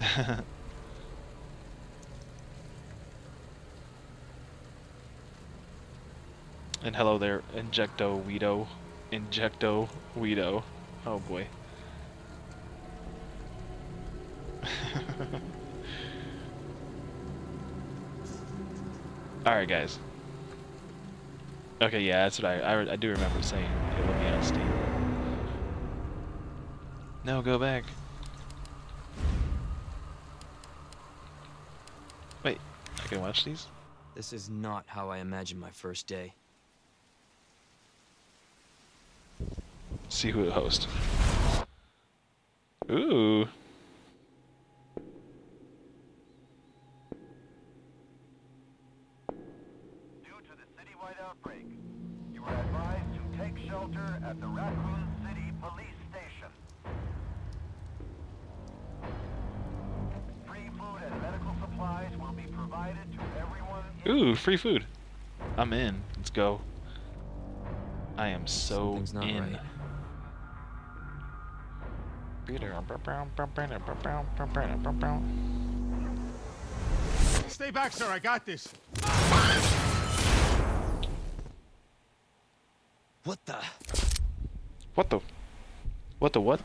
and hello there, Injecto Weedo. Injecto Weedo. Oh boy. Alright, guys. Okay, yeah, that's what I, I, I do remember saying it would be on Steam. No, go back. Wait, I can watch these? This is not how I imagined my first day. See who it hosts. Ooh. Due to the citywide outbreak, you are advised to take shelter at the Raccoon City Police Station. Free food and medical supplies will be provided to everyone in Ooh, free food. I'm in. Let's go. I am so Something's not in. right. Stay back, sir. I got this. What the? What the? What the what?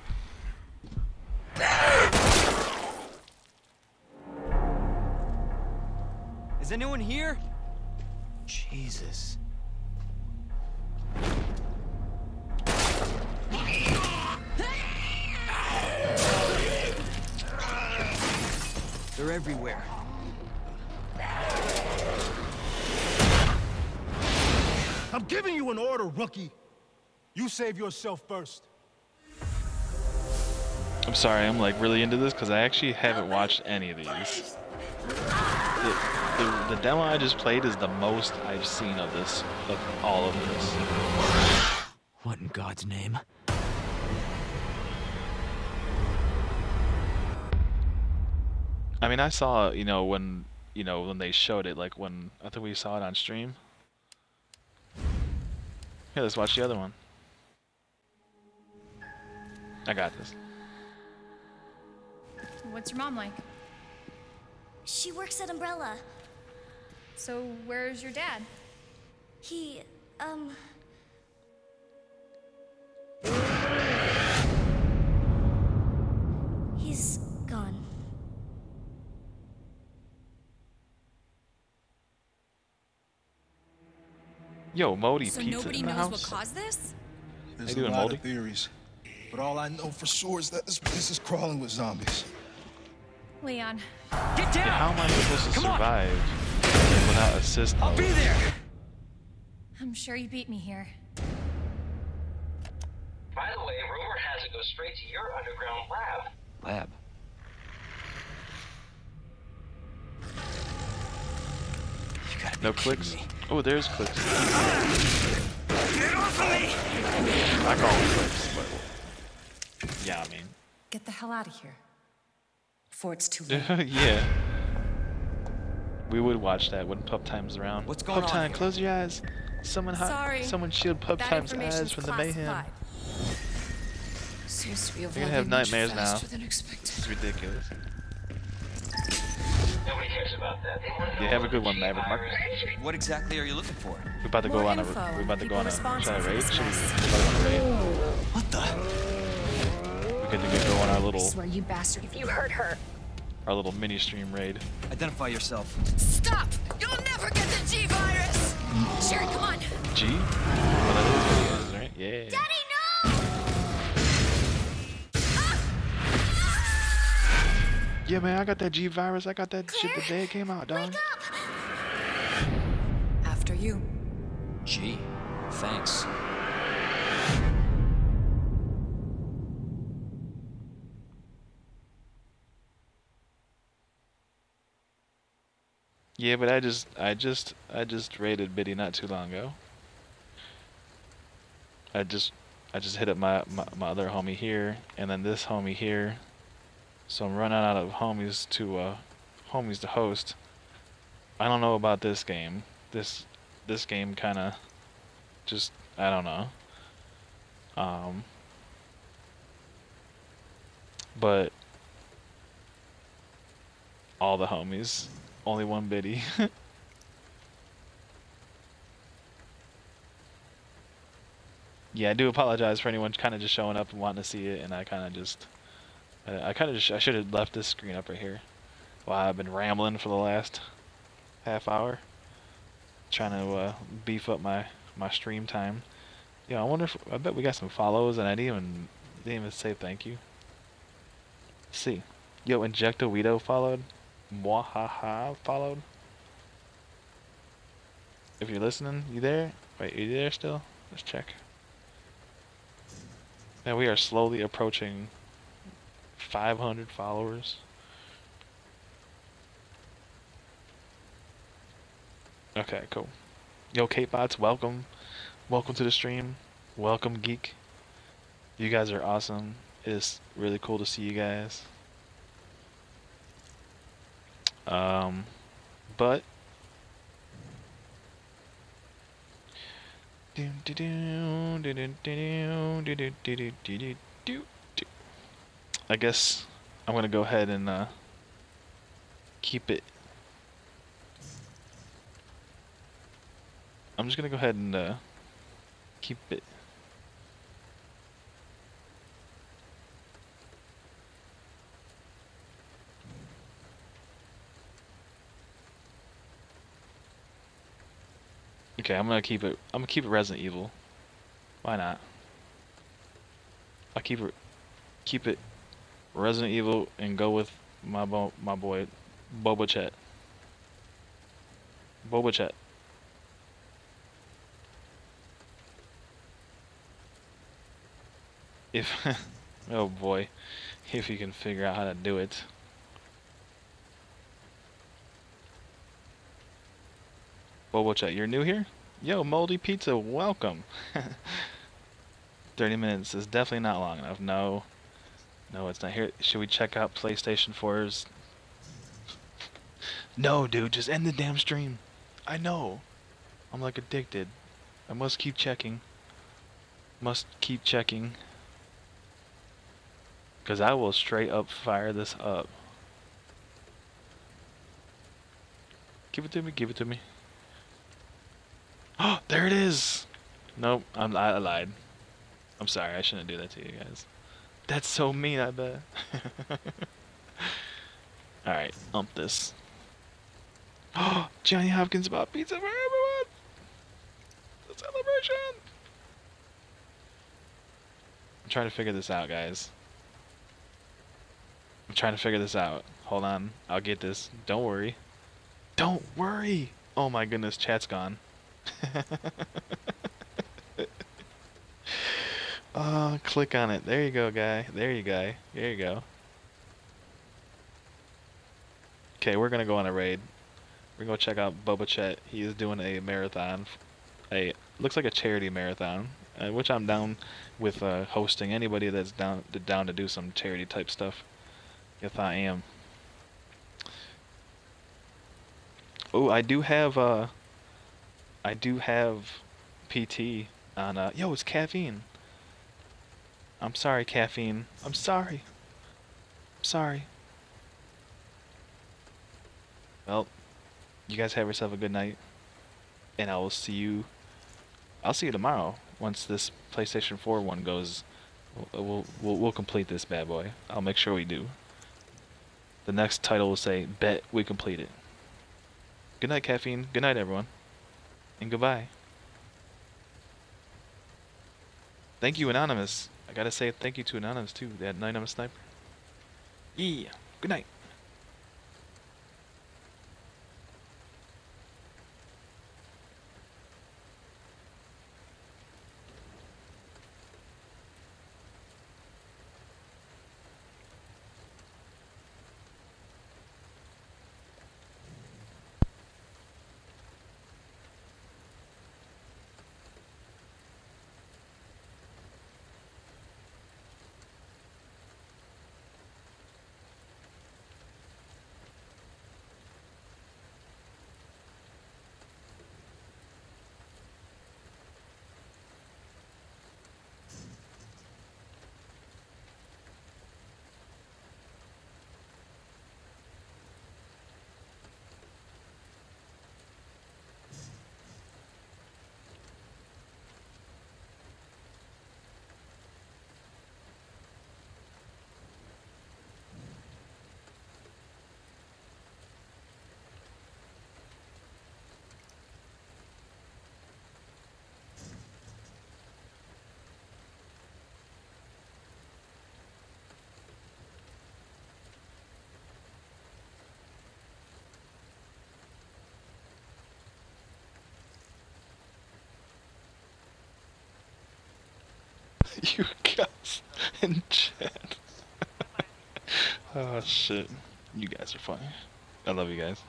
Is anyone here? Jesus. They're everywhere. I'm giving you an order, rookie. You save yourself first. I'm sorry, I'm like really into this because I actually haven't watched any of these. The, the, the, demo I just played is the most I've seen of this, of all of this. What in God's name? I mean, I saw, you know, when, you know, when they showed it, like when, I think we saw it on stream, here, let's watch the other one. I got this. What's your mom like? She works at Umbrella. So, where's your dad? He, um... Yo, Modi so Pizza nobody in the knows house? what caused this? There's They a doing lot moldy? of theories, but all I know for sure is that this place is crawling with zombies. Leon. Get down! Yeah, how am I supposed to Come on. survive without assist I'll be there! I'm sure you beat me here. By the way, rumor has it goes straight to your underground lab. Lab. No clicks? Oh, there's clips. Get off of me! I call them clicks, but... Yeah, I mean... Get the hell out of here. Before it's too late. yeah. We would watch that when Pup Time's around. What's going Pup on Time, here? close your eyes. Someone hi- Sorry. someone shield Pup That Time's eyes from the mayhem. classified. Seems to be You're gonna have nightmares now. faster than expected. This is ridiculous. Nobody cares about that. They want to Yeah, have a good one, Maverick Mark. What exactly are you looking for? We're about to go on a we're about to go on a responsible should I raid? Should we, about to go on a raid. What the? We're good to go on our little swear you bastard if you hurt her. our little mini stream raid. Identify yourself. Stop! You'll never get the G virus! Mm. Sherry, come on! G? Well, that is what it is, right? Yeah. Daddy, Yeah, man, I got that G virus. I got that shit the day it came out, dog. After you. Gee, thanks. Yeah, but I just, I just, I just raided Biddy not too long ago. I just, I just hit up my, my my other homie here, and then this homie here. So I'm running out of homies to, uh, homies to host. I don't know about this game. This, this game kind of, just, I don't know. Um. But all the homies. Only one biddy. yeah, I do apologize for anyone kind of just showing up and wanting to see it, and I kind of just, I, I kind of I should have left this screen up right here. While I've been rambling for the last half hour, trying to uh, beef up my my stream time. Yeah, I wonder if I bet we got some follows, and I didn't even didn't even say thank you. Let's see, yo, Injecto followed. Mwahaha followed. If you're listening, you there? Wait, are you there still? Let's check. Now we are slowly approaching 500 followers. Okay, cool. Yo, Kate Bots, welcome. Welcome to the stream. Welcome, Geek. You guys are awesome. It's really cool to see you guys. Um, but I guess I'm gonna go ahead and uh, keep it. I'm just gonna go ahead and uh, keep it. Okay, I'm gonna keep it. I'm gonna keep it Resident Evil. Why not? I'll keep it. Keep it Resident Evil and go with my bo my boy Boba Chat. Boba Chat. If oh boy, if you can figure out how to do it. Boba Chat, you're new here? Yo, Moldy Pizza, welcome. 30 minutes is definitely not long enough. No, no, it's not here. Should we check out PlayStation 4's No, dude, just end the damn stream. I know. I'm like addicted. I must keep checking. Must keep checking. Because I will straight up fire this up. Give it to me, give it to me. Oh, there it is! Nope, I'm, I lied. I'm sorry, I shouldn't do that to you guys. That's so mean, I bet. Alright, ump this. Oh, Johnny Hopkins bought pizza for everyone! The celebration! I'm trying to figure this out, guys. I'm trying to figure this out. Hold on, I'll get this. Don't worry. Don't worry! Oh my goodness, chat's gone. uh, click on it. There you go, guy. There you go. There you go. Okay, we're gonna go on a raid. We're gonna check out Boba Chet. He is doing a marathon. A looks like a charity marathon, uh, which I'm down with uh, hosting. Anybody that's down to, down to do some charity type stuff. If I am. Oh, I do have uh I do have PT on uh yo, it's caffeine. I'm sorry, caffeine. I'm sorry. I'm sorry. Well, you guys have yourself a good night. And I will see you I'll see you tomorrow once this PlayStation 4 one goes we'll we'll we'll, complete this bad boy. I'll make sure we do. The next title will say bet we complete it. Good night, caffeine. Good night, everyone. And goodbye. Thank you, Anonymous. I gotta say thank you to Anonymous, too, that Anonymous Sniper. Yeah. Good night. you guys in chat. oh shit. You guys are funny. I love you guys.